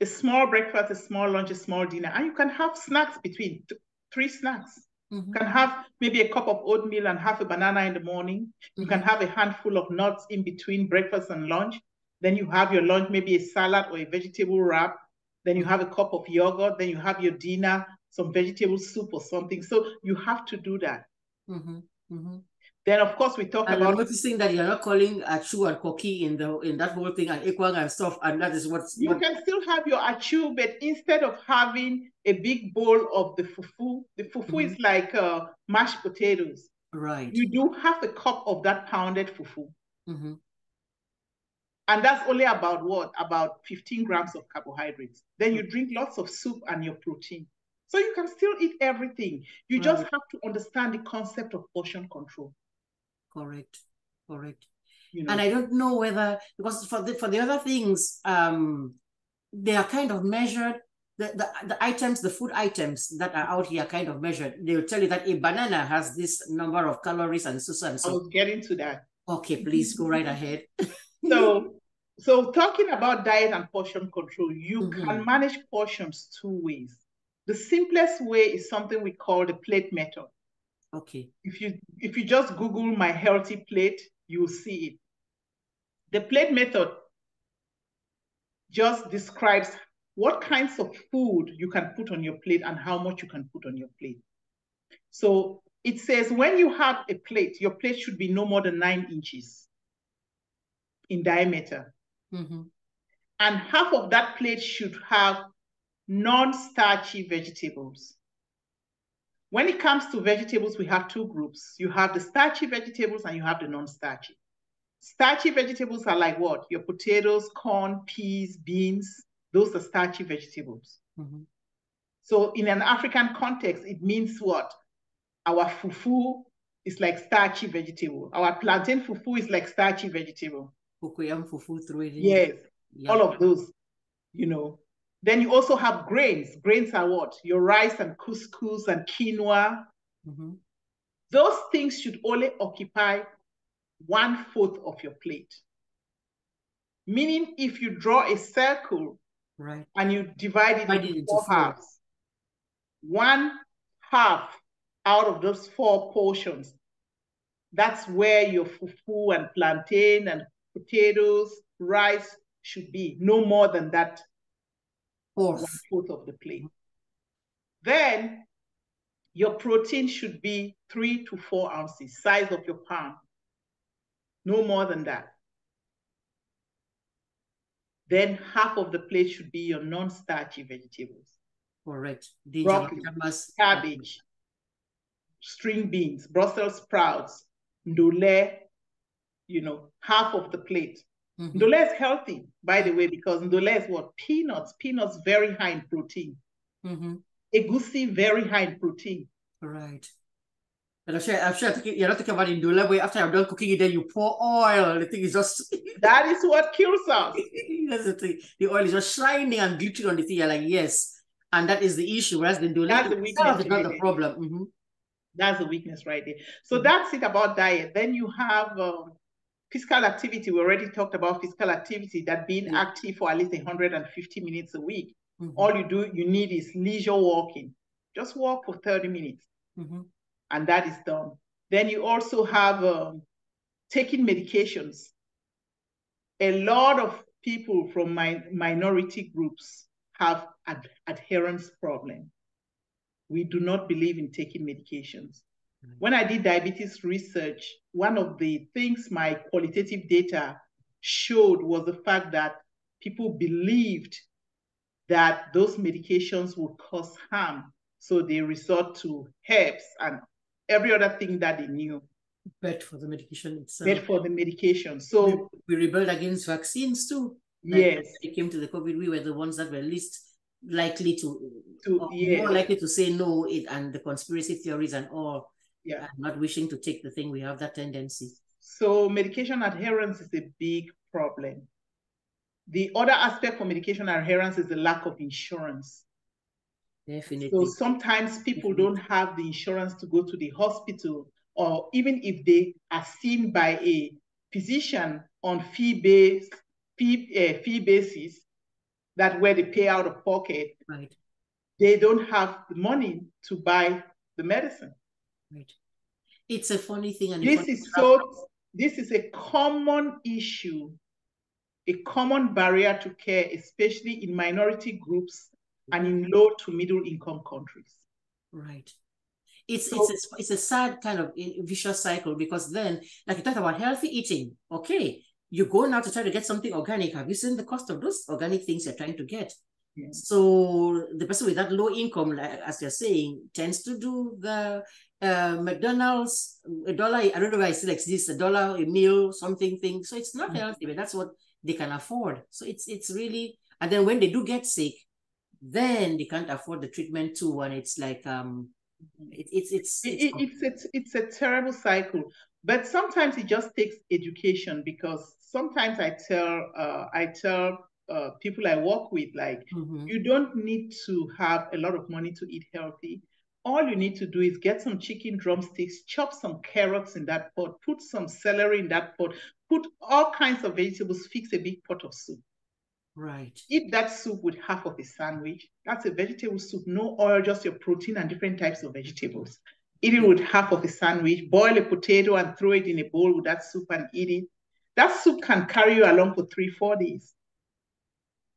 a small breakfast, a small lunch, a small dinner, and you can have snacks between three snacks. Mm-hmm. You can have maybe a cup of oatmeal and half a banana in the morning. You mm-hmm. can have a handful of nuts in between breakfast and lunch. Then you have your lunch, maybe a salad or a vegetable wrap. Then you have a cup of yogurt. Then you have your dinner, some vegetable soup or something. So you have to do that. Mm-hmm. Then of course we talk and about I'm noticing that you're not calling achu and koki in the in that whole thing and ekwang and stuff, and that is what's you what... can still have your achu, but instead of having a big bowl of the fufu, the fufu mm-hmm. is like uh, mashed potatoes. Right. You do half a cup of that pounded fufu. Mm-hmm. And that's only about what? About 15 grams of carbohydrates. Then you drink lots of soup and your protein. So you can still eat everything. You right. just have to understand the concept of portion control. Correct. Correct. You know, and I don't know whether because for the for the other things, um, they are kind of measured. The, the, the items, the food items that are out here are kind of measured. They will tell you that a banana has this number of calories and so, on and so. I was getting to that. Okay, please go right ahead. (laughs) so so talking about diet and portion control, you mm-hmm. can manage portions two ways. The simplest way is something we call the plate method. Okay. If you if you just Google my healthy plate, you'll see it. The plate method just describes what kinds of food you can put on your plate and how much you can put on your plate. So it says when you have a plate, your plate should be no more than nine inches in diameter. Mm-hmm. And half of that plate should have non-starchy vegetables. When it comes to vegetables, we have two groups. You have the starchy vegetables and you have the non-starchy. Starchy vegetables are like what? Your potatoes, corn, peas, beans. Those are starchy vegetables. Mm-hmm. So in an African context, it means what? Our fufu is like starchy vegetable. Our plantain fufu is like starchy vegetable cocoyam fufu through it. Yes, yeah. all of those, you know. Then you also have grains. Grains are what? Your rice and couscous and quinoa. Mm-hmm. Those things should only occupy one fourth of your plate. Meaning, if you draw a circle right. and you divide it into four halves, one half out of those four portions, that's where your fufu and plantain and potatoes, rice should be no more than that fourth. one fourth of the plate. Then your protein should be three to four ounces, size of your palm. No more than that. Then half of the plate should be your non-starchy vegetables. Correct. Broccoli, cabbage, string beans, Brussels sprouts, ndole, you know, half of the plate. Mm -hmm. Ndole is healthy, by the way, because ndole is what? Peanuts. Peanuts very high in protein. Mm -hmm. Egusi very high in protein. Right. And I'm sure, I'm sure you're not talking about ndole, but after you're done cooking it, then you pour oil. The thing is just... (laughs) that is what kills us. (laughs) That's the thing. The oil is just shining and glittering on the thing. You're like, yes. And that is the issue. Whereas the ndole that's the weakness. not the problem. Mm -hmm. That's the weakness right there. So mm -hmm. that's it about diet. Then you have um, physical activity. We already talked about physical activity, that being yeah. active for at least 150 minutes a week. Mm -hmm. All you do, you need is leisure walking. Just walk for 30 minutes. Mm -hmm. And that is done. Then you also have um, taking medications. A lot of people from my minority groups have ad adherence problem. We do not believe in taking medications. When I did diabetes research, one of the things my qualitative data showed was the fact that people believed that those medications would cause harm. So they resort to herbs and every other thing that they knew. Bet for the medication itself. For the medication. So we, we rebelled against vaccines too. Yes. When it came to the COVID, we were the ones that were least likely to, to yeah. more likely to say no it, and the conspiracy theories and all yeah. not wishing to take the thing, we have that tendency. So medication adherence is a big problem. The other aspect for medication adherence is the lack of insurance. Definitely. So sometimes people Definitely. don't have the insurance to go to the hospital, or even if they are seen by a physician on fee based fee, uh, fee basis, that where they pay out of pocket, right. they don't have the money to buy the medicine. Right. It's a funny thing. And this is so. This is a common issue, a common barrier to care, especially in minority groups and in mm-hmm. low to middle income countries. Right. It's so, it's a, it's a sad kind of eh, vicious cycle because then, like you talked about healthy eating, okay, you go now to try to get something organic. Have you seen the cost of those organic things you're trying to get? So the person with that low income, like, as you're saying, tends to do the uh, McDonald's, a dollar, I don't know why it still exists, a dollar a meal, something thing. So it's not mm-hmm. healthy, but that's what they can afford. So it's it's really, and then when they do get sick, then they can't afford the treatment too. And it's like, um, it, it's, it's, it's, it, it's, it's, it's a terrible cycle. But sometimes it just takes education because sometimes I tell, uh, I tell uh, people I work with, like, mm-hmm. you don't need to have a lot of money to eat healthy all you need to do is get some chicken drumsticks, chop some carrots in that pot, put some celery in that pot, put all kinds of vegetables, fix a big pot of soup. Right. Eat that soup with half of a sandwich. That's a vegetable soup, no oil, just your protein and different types of vegetables. Eat it with half of a sandwich, boil a potato and throw it in a bowl with that soup and eat it. That soup can carry you along for three, four days.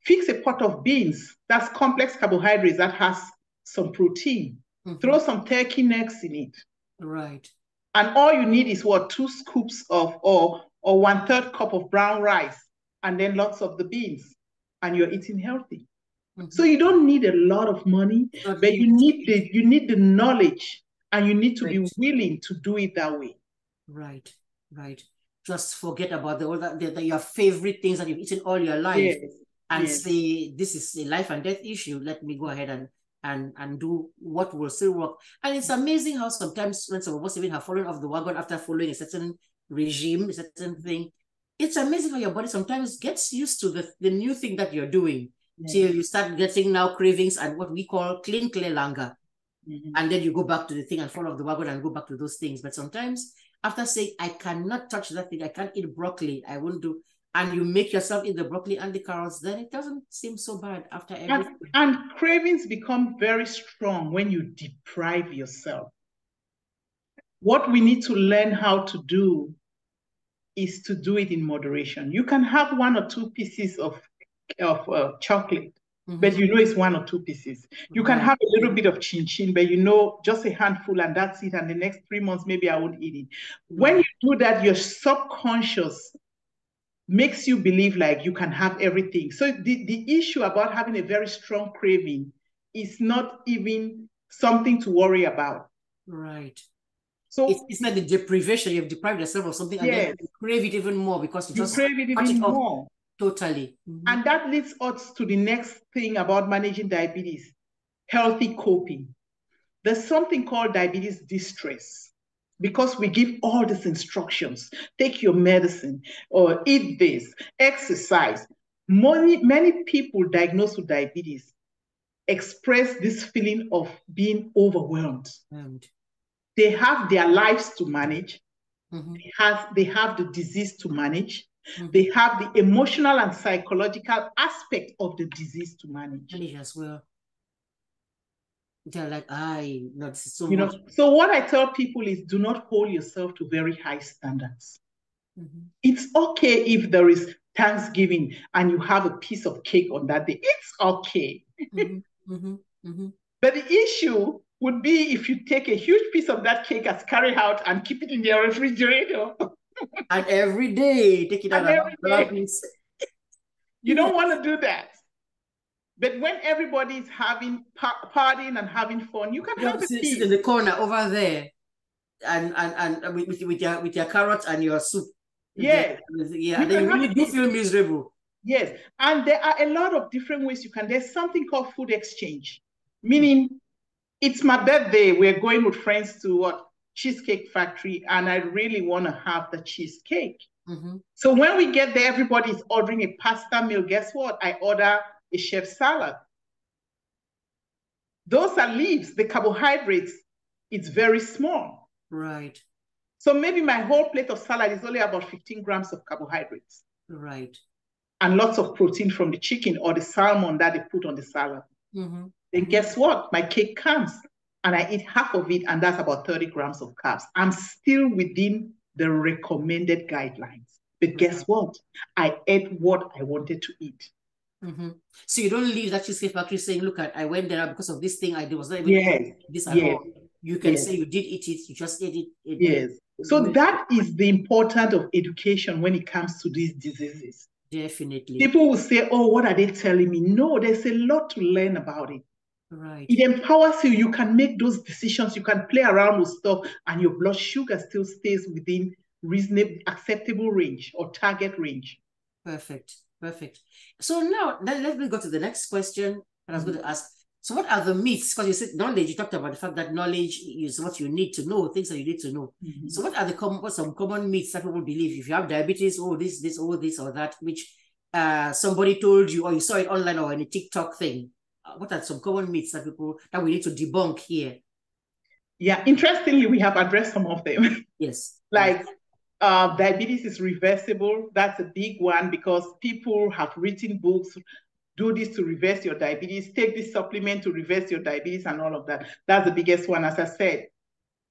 Fix a pot of beans. That's complex carbohydrates that has some protein Mm-hmm. Throw some turkey necks in it. Right. And all you need is what two scoops of or or one third cup of brown rice, and then lots of the beans, and you're eating healthy. Mm-hmm. So you don't need a lot of money, but you need the you need the knowledge, and you need to right. be willing to do it that way. Right. Right. Just forget about the all that the, the, your favorite things that you've eaten all your life, yes. And yes. say this is a life and death issue. Let me go ahead and and and do what will still work. And it's amazing how sometimes when some of us even have fallen off the wagon after following a certain regime, a certain thing, it's amazing how your body sometimes gets used to the, the new thing that you're doing yeah. till you start getting now cravings and what we call clean clear longer. Mm-hmm. And then you go back to the thing and fall off the wagon and go back to those things. But sometimes after saying, I cannot touch that thing, I can't eat broccoli, I won't do, and you make yourself eat the broccoli and the carrots, then it doesn't seem so bad after everything. And, and cravings become very strong when you deprive yourself. What we need to learn how to do is to do it in moderation. You can have one or two pieces of, of uh, chocolate mm-hmm. but you know it's one or two pieces. You can have a little bit of chin chin, but you know just a handful and that's it. And the next three months, maybe I won't eat it. When you do that, your subconscious makes you believe like you can have everything. So the, the issue about having a very strong craving is not even something to worry about. Right. So it's, it's not the deprivation. You've deprived yourself of something yes. and then you crave it even more because you, you just crave it even it more. Totally. Mm-hmm. And that leads us to the next thing about managing diabetes, healthy coping. There's something called diabetes distress because we give all these instructions. Take your medicine or eat this. Exercise. Many many people diagnosed with diabetes express this feeling of being overwhelmed. And they have their lives to manage. Mm-hmm. they have they have the disease to manage. Mm-hmm. they have the emotional and psychological aspect of the disease to manage. Manage as well they're like, I not so you much. know. So what I tell people is, do not hold yourself to very high standards. Mm-hmm. It's okay if there is Thanksgiving and you have a piece of cake on that day. It's okay. Mm-hmm. Mm-hmm. mm-hmm. But the issue would be if you take a huge piece of that cake as carry out and keep it in your refrigerator. and every day take it out. You don't want to do that. But when everybody is having par- partying and having fun, you can you have sit, sit in the corner over there, and and and with, with your with your carrots and your soup. Yes. Yeah. Then you really do feel miserable. Yes, and there are a lot of different ways you can. There's something called food exchange, meaning it's my birthday. We're going with friends to what cheesecake factory, and I really want to have the cheesecake. Mm-hmm. So when we get there, everybody's ordering a pasta meal. Guess what? I order a chef salad. Those are leaves, the carbohydrates, it's very small. Right. So maybe my whole plate of salad is only about 15 grams of carbohydrates. Right. And lots of protein from the chicken or the salmon that they put on the salad. Mm-hmm. Then guess what? My cake comes and I eat half of it, and that's about 30 grams of carbs. I'm still within the recommended guidelines. But guess what? I ate what I wanted to eat. Mm-hmm. So you don't leave that cheesecake factory saying, "Look, at I went there because of this thing I did was not even yes. this at yes. all." You can yes. say you did eat it, you just ate it. it yes. So that is the importance of education when it comes to these diseases. Definitely. People will say, "Oh, what are they telling me?" No, there's a lot to learn about it. Right. It empowers you. You can make those decisions. You can play around with stuff, and your blood sugar still stays within reasonable, acceptable range or target range. Perfect. Perfect. So now then let me go to the next question that I was mm-hmm. going to ask. So what are the myths? Because you said knowledge, you talked about the fact that knowledge is what you need to know, things that you need to know. Mm-hmm. So what are the com- what some common myths that people believe? If you have diabetes, oh this, this, oh this or that, which uh somebody told you or you saw it online or in a TikTok thing. Uh, what are some common myths that people that we need to debunk here? Yeah, interestingly, we have addressed some of them. Yes. (laughs) like uh, diabetes is reversible. That's a big one because people have written books, do this to reverse your diabetes, take this supplement to reverse your diabetes, and all of that. That's the biggest one. As I said,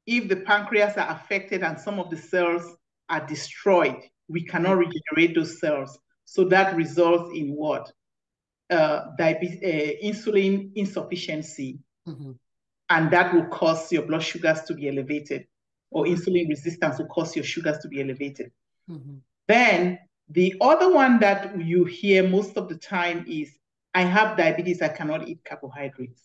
if the pancreas are affected and some of the cells are destroyed, we cannot regenerate those cells. So that results in what? Uh, diabetes, uh, insulin insufficiency. Mm-hmm. And that will cause your blood sugars to be elevated or insulin resistance will cause your sugars to be elevated. Mm-hmm. Then the other one that you hear most of the time is, I have diabetes, I cannot eat carbohydrates.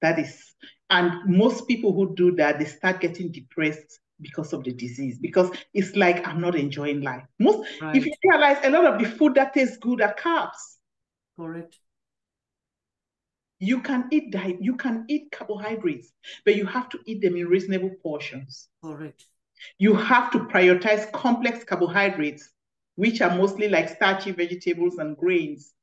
That is, and most people who do that, they start getting depressed because of the disease, because it's like I'm not enjoying life. Most, right. if you realize, a lot of the food that tastes good are carbs. Correct. You can eat diet, you can eat carbohydrates, but you have to eat them in reasonable portions. Correct. You have to prioritize complex carbohydrates, which are mostly like starchy vegetables and grains,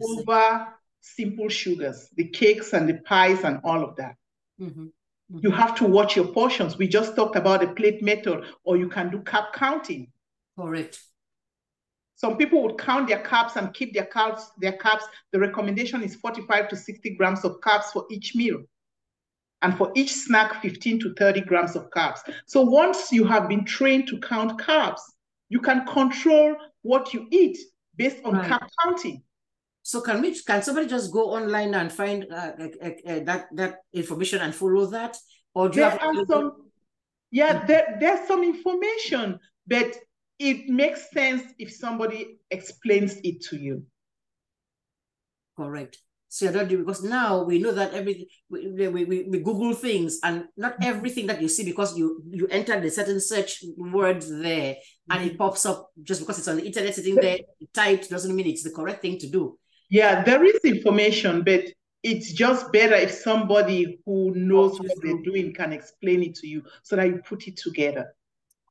over simple sugars, the cakes and the pies and all of that. Mm-hmm. Mm-hmm. You have to watch your portions. We just talked about the plate method, or you can do carb counting. Correct. Some people would count their carbs and keep their carbs, their carbs. The recommendation is 45 to 60 grams of carbs for each meal. And for each snack, 15 to 30 grams of carbs. So once you have been trained to count carbs, you can control what you eat based on right. carb counting. So can we? Can somebody just go online and find uh, uh, uh, that that information and follow that, or do there you have? are some, yeah, there, there's some information, but it makes sense if somebody explains it to you. Correct. So you're not doing because now we know that everything we, we, we, we Google things and not mm-hmm. everything that you see because you you enter the certain search word there and it mm-hmm. pops up just because it's on the internet sitting there typed doesn't mean it's the correct thing to do. Yeah, there is information, but it's just better if somebody who knows what they're doing can explain it to you so that you put it together.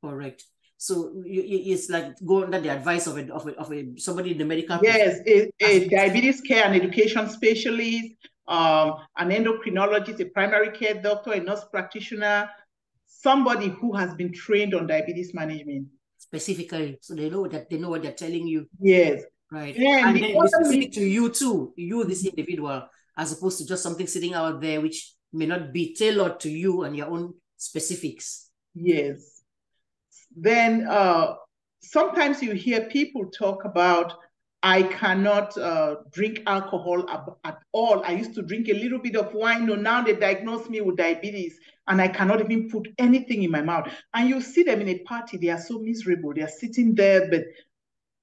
Correct. So it's like go under the advice of a, of a, of a somebody in the medical. Yes, a, a diabetes care and education specialist, um, an endocrinologist, a primary care doctor, a nurse practitioner, somebody who has been trained on diabetes management. Specifically, so they know that they know what they're telling you. Yes. Right. And, and then specific to you too, you this individual, as opposed to just something sitting out there which may not be tailored to you and your own specifics. Yes then uh, sometimes you hear people talk about, I cannot uh, drink alcohol at all. I used to drink a little bit of wine. No, now they diagnose me with diabetes and I cannot even put anything in my mouth. And you see them in a party, they are so miserable. They are sitting there, but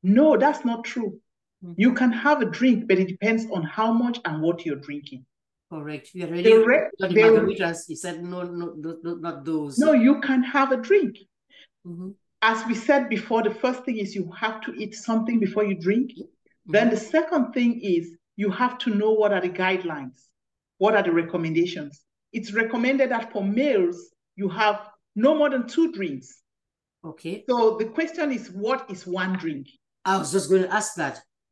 no, that's not true. Mm-hmm. You can have a drink, but it depends on how much and what you're drinking. Correct. You are really re- the margaritas. You said no, no, no, not those. No, you can have a drink. Mm-hmm. As we said before, the first thing is you have to eat something before you drink. Mm-hmm. Then the second thing is you have to know what are the guidelines, what are the recommendations. It's recommended that for males, you have no more than two drinks. Okay. So the question is, what is one drink? I was just going to ask that. (laughs)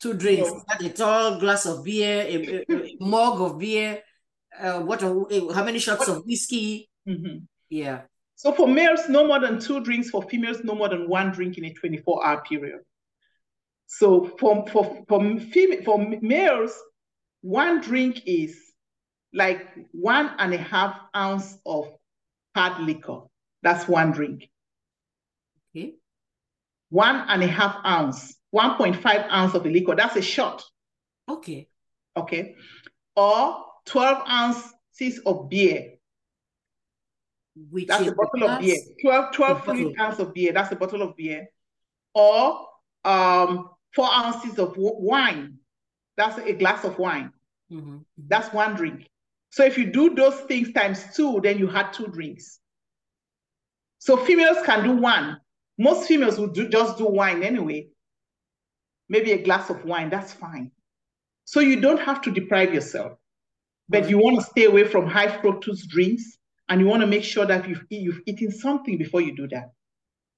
two drinks, so, a tall glass of beer, a, a, a mug of beer, uh, what? how many shots what? of whiskey? Mm-hmm. Yeah. So for males, no more than two drinks. For females, no more than one drink in a 24-hour period. So for, for, for, female, for males, one drink is like one and a half ounce of hard liquor. That's one drink. Okay. One and a half ounce, 1.5 ounce of a liquor. That's a shot. Okay. Okay. Or 12 ounces of beer. Which that's a bottle of beer. 12, 12 fluid ounces of beer. That's a bottle of beer. Or um, four ounces of wine. That's a glass of wine. Mm-hmm. mm-hmm. That's one drink. So if you do those things times two, then you had two drinks. So females can do one. Most females will do, just do wine anyway. Maybe a glass of wine, that's fine. So you don't have to deprive yourself. But you want to stay away from high fructose drinks and you want to make sure that you've, you've eaten something before you do that.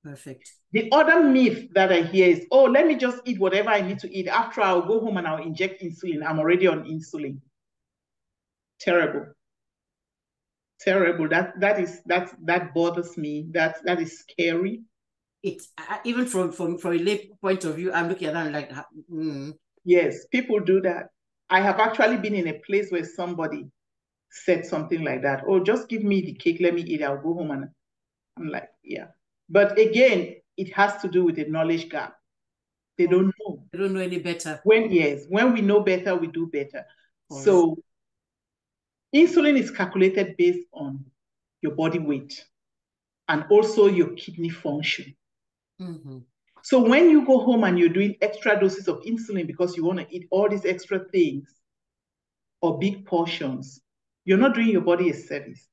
Perfect. The other myth that I hear is, oh, let me just eat whatever I need to eat. After I'll go home and I'll inject insulin. I'm already on insulin. Terrible. Terrible. That that is that that bothers me. That that is scary. It's uh, even from from from a lay point of view. I'm looking at that like, mm. yes, people do that. I have actually been in a place where somebody said something like that. Oh, just give me the cake, let me eat, I'll go home. And I'm like, yeah. But again, it has to do with a knowledge gap. They don't know. They don't know any better. When yes, when we know better, we do better. So insulin is calculated based on your body weight and also your kidney function. Mm-hmm. So when you go home and you're doing extra doses of insulin because you want to eat all these extra things or big portions, you're not doing your body a service.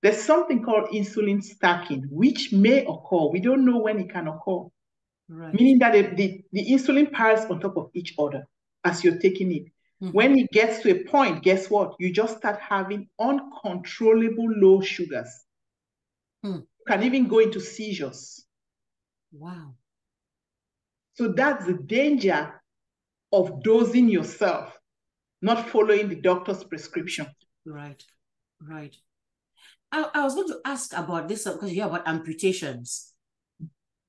There's something called insulin stacking, which may occur. We don't know when it can occur. Right. Meaning that the, the, the, insulin piles on top of each other as you're taking it. Mm-hmm. When it gets to a point, guess what? You just start having uncontrollable low sugars. Mm. You can even go into seizures. Wow. So that's the danger of dosing yourself, not following the doctor's prescription. Right, right. I, I was going to ask about this because you hear about amputations.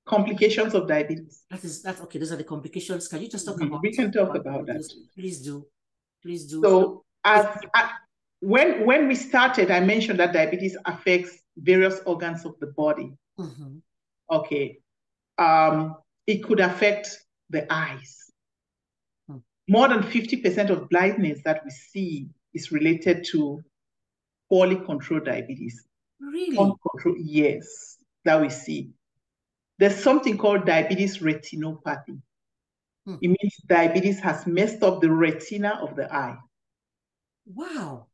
Complications of diabetes. That is that's okay. Those are the complications. Can you just talk we, about? We can talk about, about that. Please do, please do. So as, as when when we started, I mentioned that diabetes affects various organs of the body. Mm-hmm. Okay, um, it could affect the eyes. Hmm. more than 50% of blindness that we see is related to poorly controlled diabetes. Really? Uncontrolled, yes, that we see. There's something called diabetes retinopathy. Hmm. It means diabetes has messed up the retina of the eye. Wow.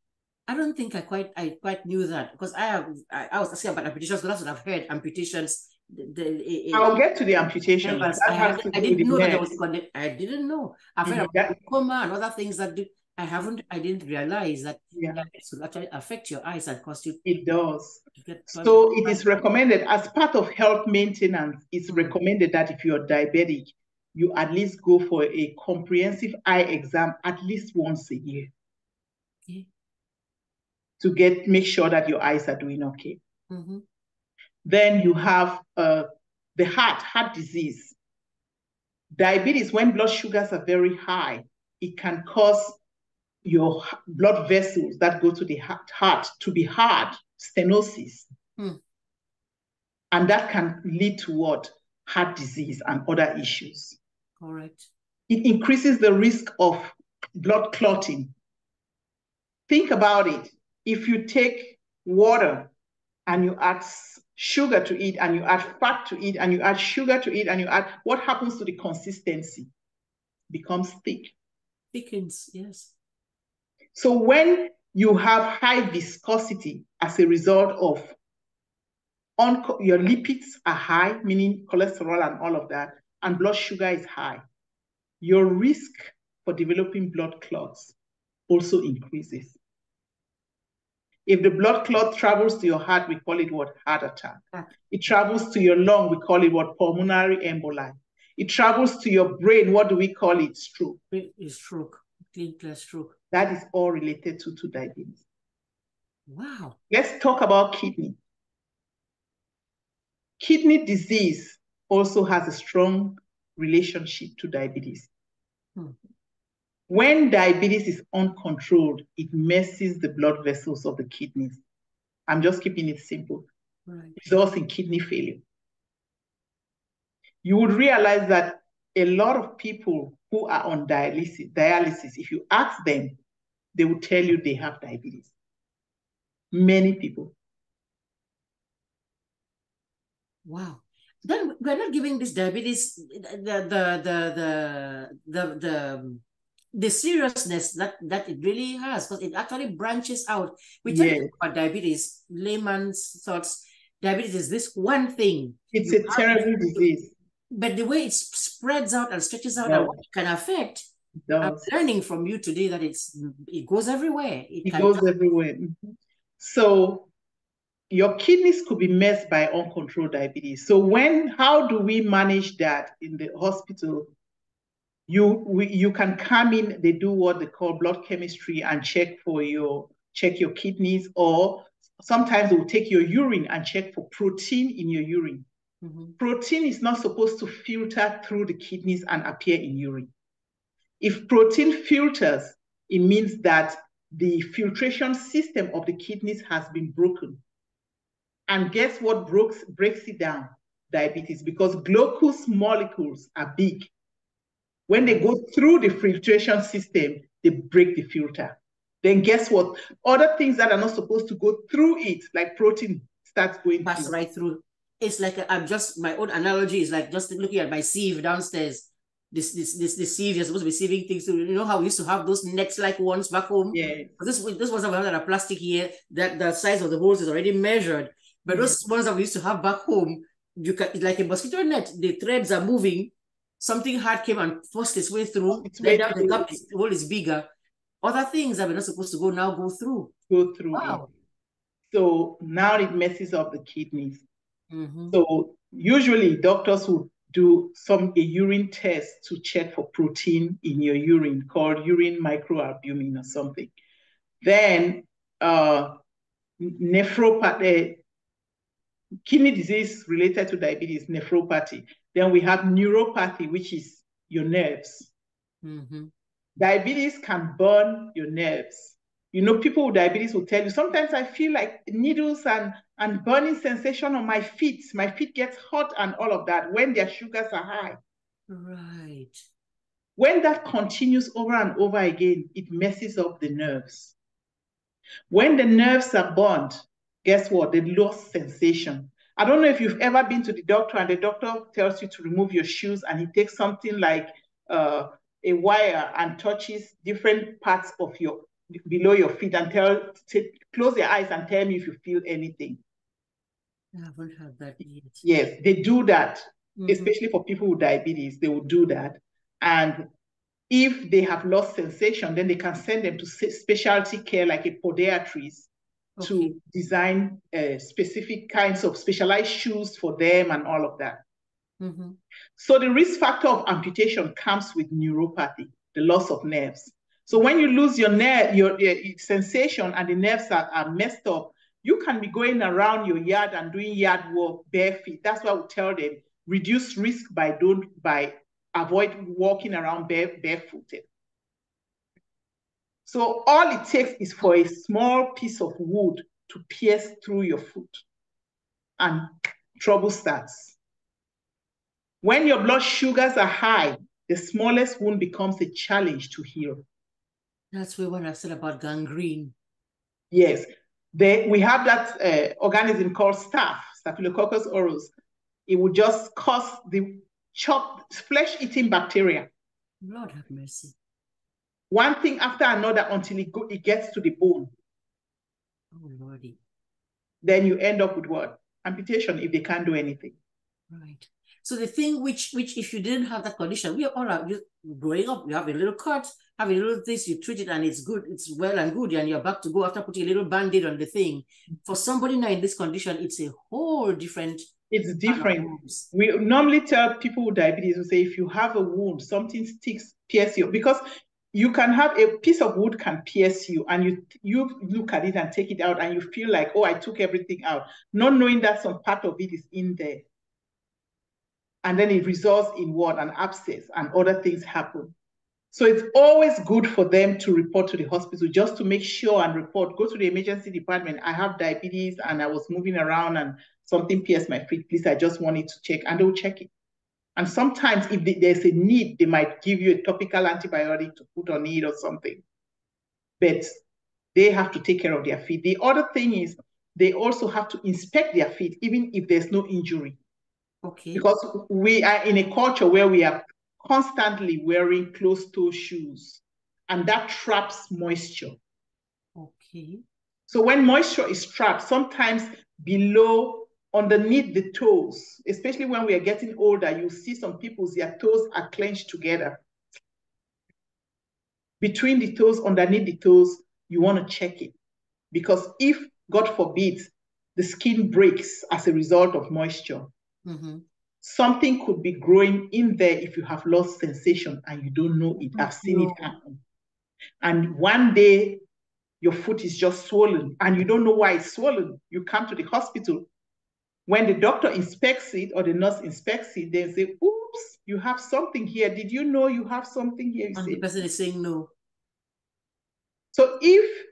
I don't think I quite I quite knew that because I have I, I was asking about amputations, but that's what I've heard. Amputations. The, the, I'll get to the amputation. I, I, I didn't know that there was. I didn't know. I've heard mm-hmm. about coma and other things that do, I haven't. I didn't realize that yeah. will actually affect your eyes and cause you. It does. So it is recommended as part of health maintenance. It's recommended that if you're diabetic, you at least go for a comprehensive eye exam at least once a year. Okay to get make sure that your eyes are doing okay. Mm-hmm. Then you have uh, the heart, heart disease. Diabetes, when blood sugars are very high, it can cause your blood vessels that go to the heart to be hard, stenosis. Hmm. And that can lead to what? Heart disease and other issues. Correct. It increases the risk of blood clotting. Think about it if you take water and you add sugar to it and you add fat to it and you add sugar to it and you add what happens to the consistency becomes thick thickens yes so when you have high viscosity as a result of on your lipids are high meaning cholesterol and all of that and blood sugar is high your risk for developing blood clots also increases if the blood clot travels to your heart, we call it what? Heart attack. It travels to your lung, we call it what? Pulmonary emboli. It travels to your brain, what do we call it? Stroke. It's stroke, clinical stroke. That is all related to, to diabetes. Wow. Let's talk about kidney. Kidney disease also has a strong relationship to diabetes. Hmm. When diabetes is uncontrolled, it messes the blood vessels of the kidneys. I'm just keeping it simple. Right. Results in kidney failure. You would realize that a lot of people who are on dialysis, dialysis, if you ask them, they will tell you they have diabetes. Many people. Wow. Then we're not giving this diabetes the the the the the, the the seriousness that that it really has because it actually branches out. We talk yeah. about diabetes, layman's thoughts. Diabetes is this one thing. It's you a terrible disease. But the way it spreads out and stretches out and can affect, I'm learning from you today that it's it goes everywhere. It, it goes everywhere. Mm-hmm. So your kidneys could be messed by uncontrolled diabetes. So when how do we manage that in the hospital? you we, you can come in they do what they call blood chemistry and check for your check your kidneys or sometimes they will take your urine and check for protein in your urine mm-hmm. protein is not supposed to filter through the kidneys and appear in urine if protein filters it means that the filtration system of the kidneys has been broken and guess what breaks breaks it down diabetes because glucose molecules are big when they go through the filtration system, they break the filter. Then guess what? Other things that are not supposed to go through it, like protein, starts going pass through. right through. It's like i am just my own analogy is like just looking at my sieve downstairs. This this this this sieve you're supposed to be sieving things. So you know how we used to have those nets like ones back home. Yeah. This this was about a plastic here that the size of the holes is already measured. But those ones that we used to have back home, you can like a mosquito net. The threads are moving something hard came and forced its way through. It's then the cup is, the hole is bigger. Other things that we're not supposed to go now go through. Go through. Wow. It. So now it messes up the kidneys. Mm-hmm. So usually doctors would do some a urine test to check for protein in your urine called urine microalbumin or something. Then uh, nephropathy, kidney disease related to diabetes, nephropathy. Then we have neuropathy, which is your nerves. Mm-hmm. Diabetes can burn your nerves. You know, people with diabetes will tell you, sometimes I feel like needles and, and burning sensation on my feet. My feet gets hot and all of that when their sugars are high. Right. When that continues over and over again, it messes up the nerves. When the nerves are burned, guess what? They lose sensation. I don't know if you've ever been to the doctor and the doctor tells you to remove your shoes and he takes something like uh, a wire and touches different parts of your below your feet and tell close your eyes and tell me if you feel anything. I haven't had that yet. Yes, they do that, mm-hmm. especially for people with diabetes. They will do that, and if they have lost sensation, then they can send them to specialty care like a podiatrist okay. to design uh, specific kinds of specialized shoes for them and all of that. Mm-hmm. So the risk factor of amputation comes with neuropathy, the loss of nerves. So when you lose your nerve, your, your sensation and the nerves are, are, messed up, you can be going around your yard and doing yard work bare feet. That's why we tell them reduce risk by don't by avoid walking around bare, barefooted. So all it takes is for a small piece of wood to pierce through your foot and trouble starts. When your blood sugars are high, the smallest wound becomes a challenge to heal. That's where when I said about gangrene. Yes, they, we have that uh, organism called staph, Staphylococcus aureus. It will just cause the chop flesh-eating bacteria. Lord have mercy. One thing after another until it, go, it gets to the bone. Oh Lordy. Then you end up with what? Amputation if they can't do anything. Right. So the thing which which if you didn't have that condition, we are all are growing up, you have a little cut, have a little this, you treat it and it's good, it's well and good, and you're back to go after putting a little band-aid on the thing. For somebody now in this condition, it's a whole different it's different. We normally tell people with diabetes, we say if you have a wound, something sticks, pierce you, because you can have a piece of wood can pierce you and you you look at it and take it out and you feel like oh i took everything out. Not knowing that some part of it is in there and then it results in what an abscess and other things happen so it's always good for them to report to the hospital just to make sure and report go to the emergency department i have diabetes and i was moving around and something pierced my feet please i just wanted to check and they'll check it and sometimes if there's a need, they might give you a topical antibiotic to put on it or something. But they have to take care of their feet. The other thing is they also have to inspect their feet, even if there's no injury. Okay. Because we are in a culture where we are constantly wearing closed toe shoes, and that traps moisture. Okay. So when moisture is trapped, sometimes below underneath the toes, especially when we are getting older, you see some people's their toes are clenched together. Between the toes, underneath the toes, you want to check it. Because if, God forbid, the skin breaks as a result of moisture, mm-hmm. something could be growing in there if you have lost sensation and you don't know it. I've seen no. it happen. And one day, your foot is just swollen and you don't know why it's swollen. You come to the hospital when the doctor inspects it or the nurse inspects it, they say, oops, you have something here. Did you know you have something here? You and say, the person is saying no. So if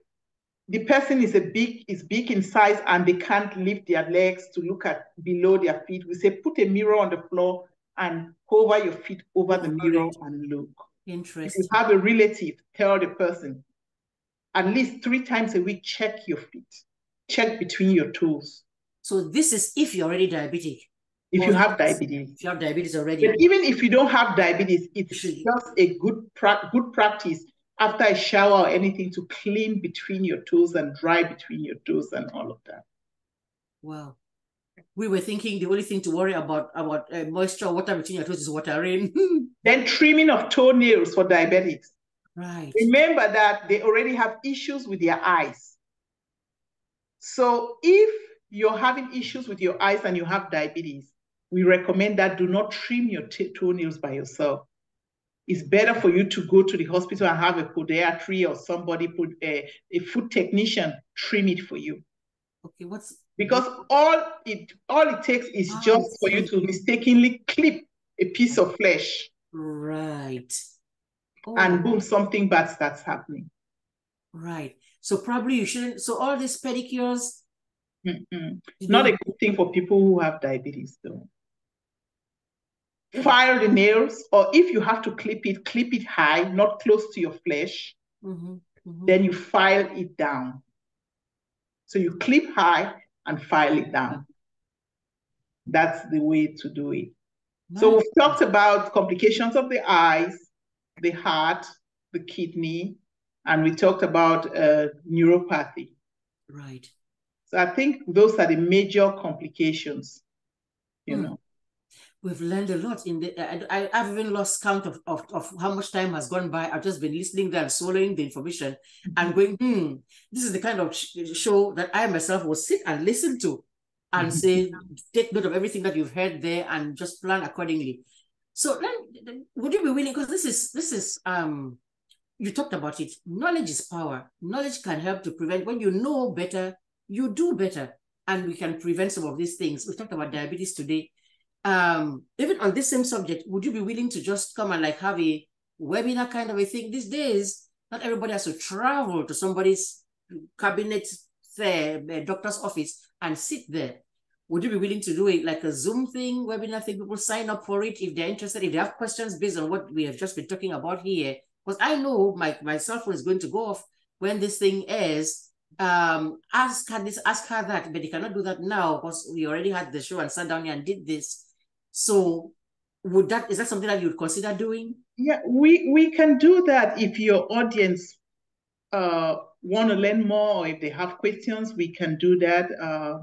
the person is a big is big in size and they can't lift their legs to look at below their feet, we say put a mirror on the floor and hover your feet over the mirror and look. Interesting. If you have a relative, tell the person at least three times a week, check your feet, check between your toes. So this is if you're already diabetic. If you have diabetes. If you have diabetes already. But even if you don't have diabetes, it's just a good pra- good practice after a shower or anything to clean between your toes and dry between your toes and all of that. Wow. We were thinking the only thing to worry about about uh, moisture, water between your toes is watering. (laughs) then trimming of toenails for diabetics. Right. Remember that they already have issues with their eyes. So if you're having issues with your eyes and you have diabetes, we recommend that do not trim your toenails by yourself. It's better for you to go to the hospital and have a podiatry or somebody put eh, a, a foot technician trim it for you. Okay, what's because all it all it takes is oh, just for you to mistakenly clip a piece of flesh. Right. Oh. And boom, something bad starts happening. Right. So probably you shouldn't. So all these pedicures, Mm-mm. Not a good thing for people who have diabetes, though. File the nails, or if you have to clip it, clip it high, not close to your flesh. Mm-hmm. Mm-hmm. Then you file it down. So you clip high and file it down. That's the way to do it. Nice. So we've talked about complications of the eyes, the heart, the kidney, and we talked about uh, neuropathy. Right. So I think those are the major complications, you mm. know we've learned a lot in the I, I, have even lost count of, of, of how much time has gone by. I've just been listening there and swallowing the information mm-hmm. and going hmm this is the kind of sh- show that i myself will sit and listen to and mm-hmm. say take note of everything that you've heard there and just plan accordingly. So then would you be willing because this is this is um you talked about it. Knowledge is power. Knowledge can help to prevent when you know better you do better and we can prevent some of these things. We talked about diabetes today um, even on this same subject, would you be willing to just come and like have a webinar kind of a thing? These days, not everybody has to travel to somebody's cabinet there, the doctor's office, and sit there. Would you be willing to do it like a Zoom thing, webinar thing? People sign up for it if they're interested, if they have questions based on what we have just been talking about here. Because I know my, my cell phone is going to go off when this thing airs Um, ask her this, ask her that, but you cannot do that now because we already had the show and sat down here and did this. So would that is that something that you'd consider doing? Yeah, we we can do that if your audience uh, want to learn more or if they have questions, we can do that. Uh,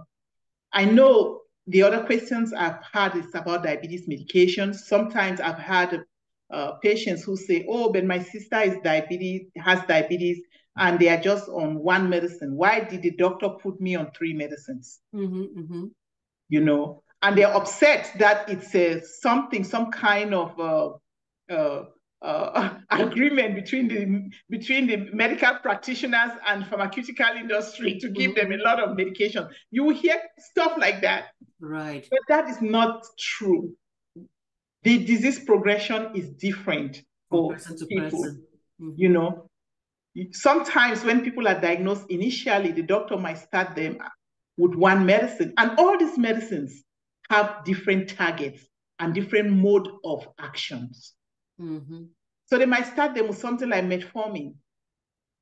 I know the other questions I've had is about diabetes medication. Sometimes I've had uh, patients who say, "Oh, but my sister is diabetes has diabetes." And they are just on one medicine. Why did the doctor put me on three medicines? Mm-hmm, mm-hmm. You know, and they're upset that it's a something, some kind of uh, uh, uh, (laughs) agreement between the between the medical practitioners and pharmaceutical industry to give mm-hmm. them a lot of medication. You will hear stuff like that. Right. But that is not true. The disease progression is different for people. Mm-hmm. You know, sometimes when people are diagnosed initially, the doctor might start them with one medicine, and all these medicines have different targets and different mode of actions. Mm-hmm. So they might start them with something like metformin.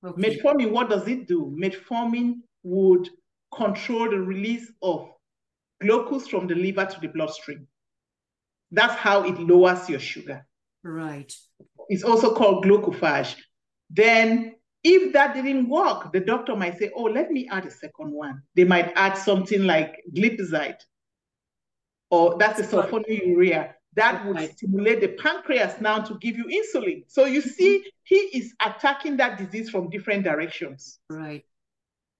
Okay. Metformin, what does it do? Metformin would control the release of glucose from the liver to the bloodstream. That's how it lowers your sugar. Right. It's also called glucophage. Then, if that didn't work, the doctor might say, Oh, let me add a second one. They might add something like glipizide or that's the sulfonylurea that would stimulate the pancreas now to give you insulin. So you see, he is attacking that disease from different directions. Right.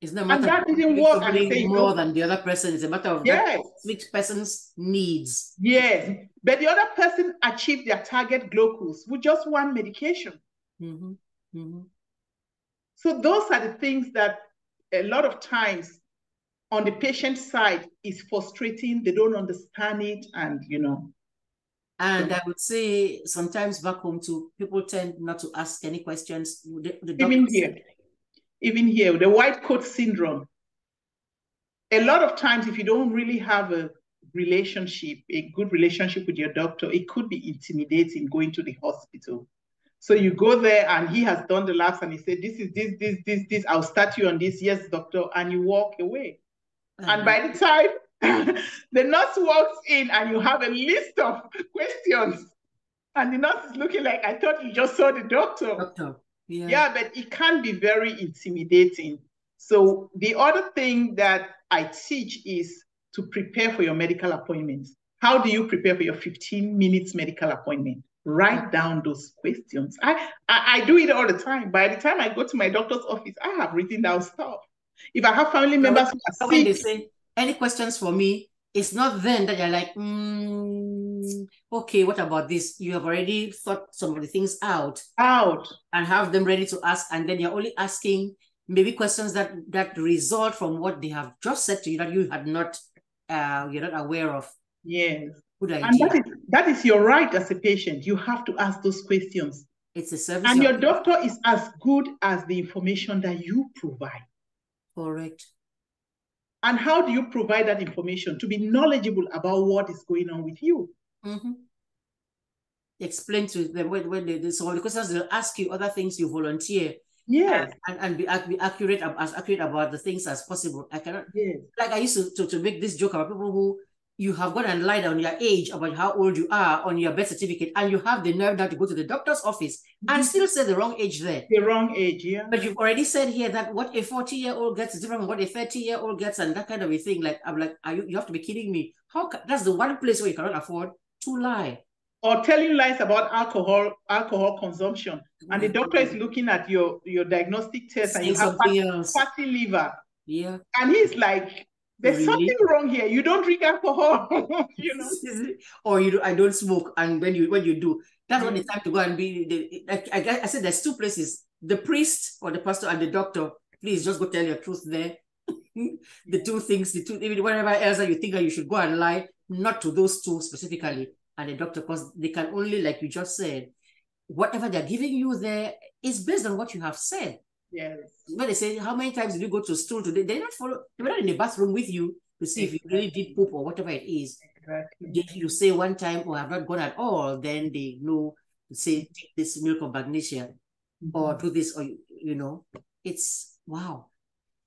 It's not matter and that didn't work. And more than the other person. It's a matter of yes. which person's needs. Yes. But the other person achieved their target glucose with just one medication. Mm-hmm. Mm-hmm. So those are the things that a lot of times on the patient side is frustrating. They don't understand it, and you know. And I would say sometimes back home too, people tend not to ask any questions. The, the even here, even here, the white coat syndrome. A lot of times, if you don't really have a relationship, a good relationship with your doctor, it could be intimidating going to the hospital. So you go there and he has done the labs and he said, This is this, this, this, this, I'll start you on this. Yes, doctor. And you walk away. Uh-huh. And by the time (laughs) the nurse walks in and you have a list of questions, and the nurse is looking like, I thought you just saw the doctor. Doctor. Yeah. yeah, but it can be very intimidating. So the other thing that I teach is to prepare for your medical appointments. How do you prepare for your 15 minutes medical appointment? Write down those questions. I, I, I do it all the time. By the time I go to my doctor's office, I have written down stuff. If I have family members who are when sick, they say any questions for me, it's not then that you're like, mm, okay, what about this? You have already thought some of the things out, out, and have them ready to ask, and then you're only asking maybe questions that that result from what they have just said to you that you had not, uh, you're not aware of. Yes. Good idea. And that is, that is your right as a patient. You have to ask those questions. It's a service. And your doctor is as good as the information that you provide. Correct. And how do you provide that information to be knowledgeable about what is going on with you? Mm-hmm. explain to them when, when they, so the questions they'll ask you other things you volunteer Yes. and, and be, be accurate as accurate about the things as possible. I cannot Yes. like I used to, to, to make this joke about people who you have gone and lied on your age about how old you are on your birth certificate, and you have the nerve now to go to the doctor's office and still say the wrong age there. The wrong age, yeah. But you've already said here that what a 40 year old gets is different from what a 30 year old gets, and that kind of a thing. Like, I'm like, are you, you have to be kidding me. How ca- that's the one place where you cannot afford to lie. Or telling lies about alcohol, alcohol consumption. And the doctor is looking at your, your diagnostic test and you have else. fatty liver. Yeah. And he's like, there's Really? something wrong here. You don't drink alcohol. (laughs) you know? (laughs) or you do, I don't smoke, and when you when you do, that's when Mm. it's time to go and be. The, like I, I said, there's two places: the priest or the pastor and the doctor. Please just go tell your truth there. (laughs) the two things, the two, even whatever else that you think that you should go and lie, not to those two specifically, and the doctor, because they can only, like you just said, whatever they're giving you there is based on what you have said. Yes. When they say, How many times did you go to stool today? They're not follow, they're not in the bathroom with you to see if you really did poop or whatever it is. Exactly. If you say one time, or have not gone at all, then they know to say, take this milk of magnesia or do this, or you, know, it's wow.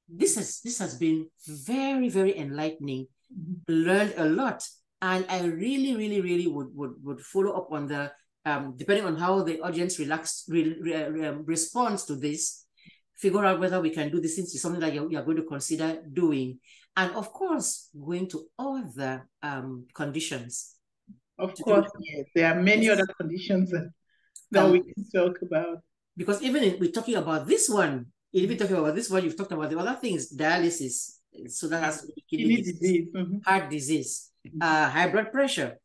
This has this has been very, very enlightening. Mhm. Learned a lot. And I really, really, really would would would follow up on the um depending on how the audience relax re, re- re- um, responds to this, figure out whether we can do this into something that you're, you're going to consider doing. And of course, going to other um conditions. Of course, yes. There are many Yes. other conditions that, that Um, we can talk about. because even if we're talking about this one, even talking about this one, you've talked about the other things, dialysis, so that's kidney disease, disease. mhm. heart disease, uh, high blood pressure.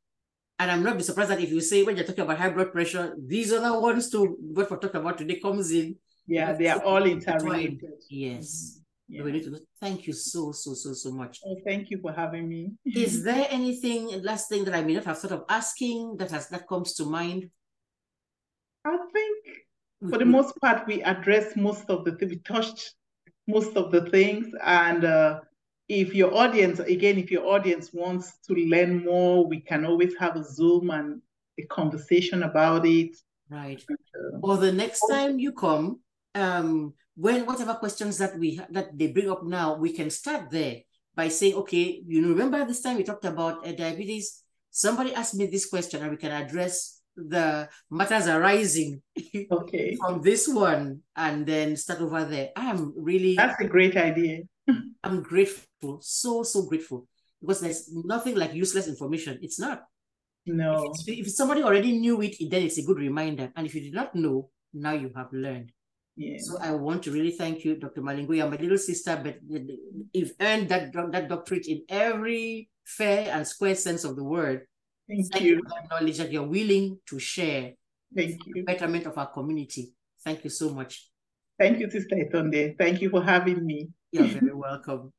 And I'm not be surprised that if you say when you're talking about high blood pressure, these other ones too, what we're talking about today comes in. Yeah, they are all intertwined. interrelated. Yes. Yeah. We need to thank you so, so, so, so much. Oh, thank you for having me. Is (laughs) there anything last thing that I may not have thought of asking that has that comes to mind? I think for the most part, we addressed most of the things, we touched most of the things. And uh, if your audience, again, if your audience wants to learn more, we can always have a Zoom and a conversation about it. Right. Uh, Or the next time you come, um, when whatever questions that we that they bring up now, we can start there by saying, okay, you know, remember this time we talked about uh, diabetes. Somebody asked me this question, and we can address the matters arising (laughs) okay, from this one, and then start over there. I am really, that's a great idea. (laughs) I'm grateful, so so grateful, because there's nothing like useless information. It's not. No, If, if somebody already knew it, then it's a good reminder, and if you did not know, now you have learned. Yeah, So I want to really thank you, Dr. Malingo. You're my little sister, but you've earned that that doctorate in every fair and square sense of the word. thank Thank you you, for that knowledge that you're willing to share thank the you, betterment of our community. Thank you so much. thank you, Sister Etonde. Thank you for having me. You're very welcome.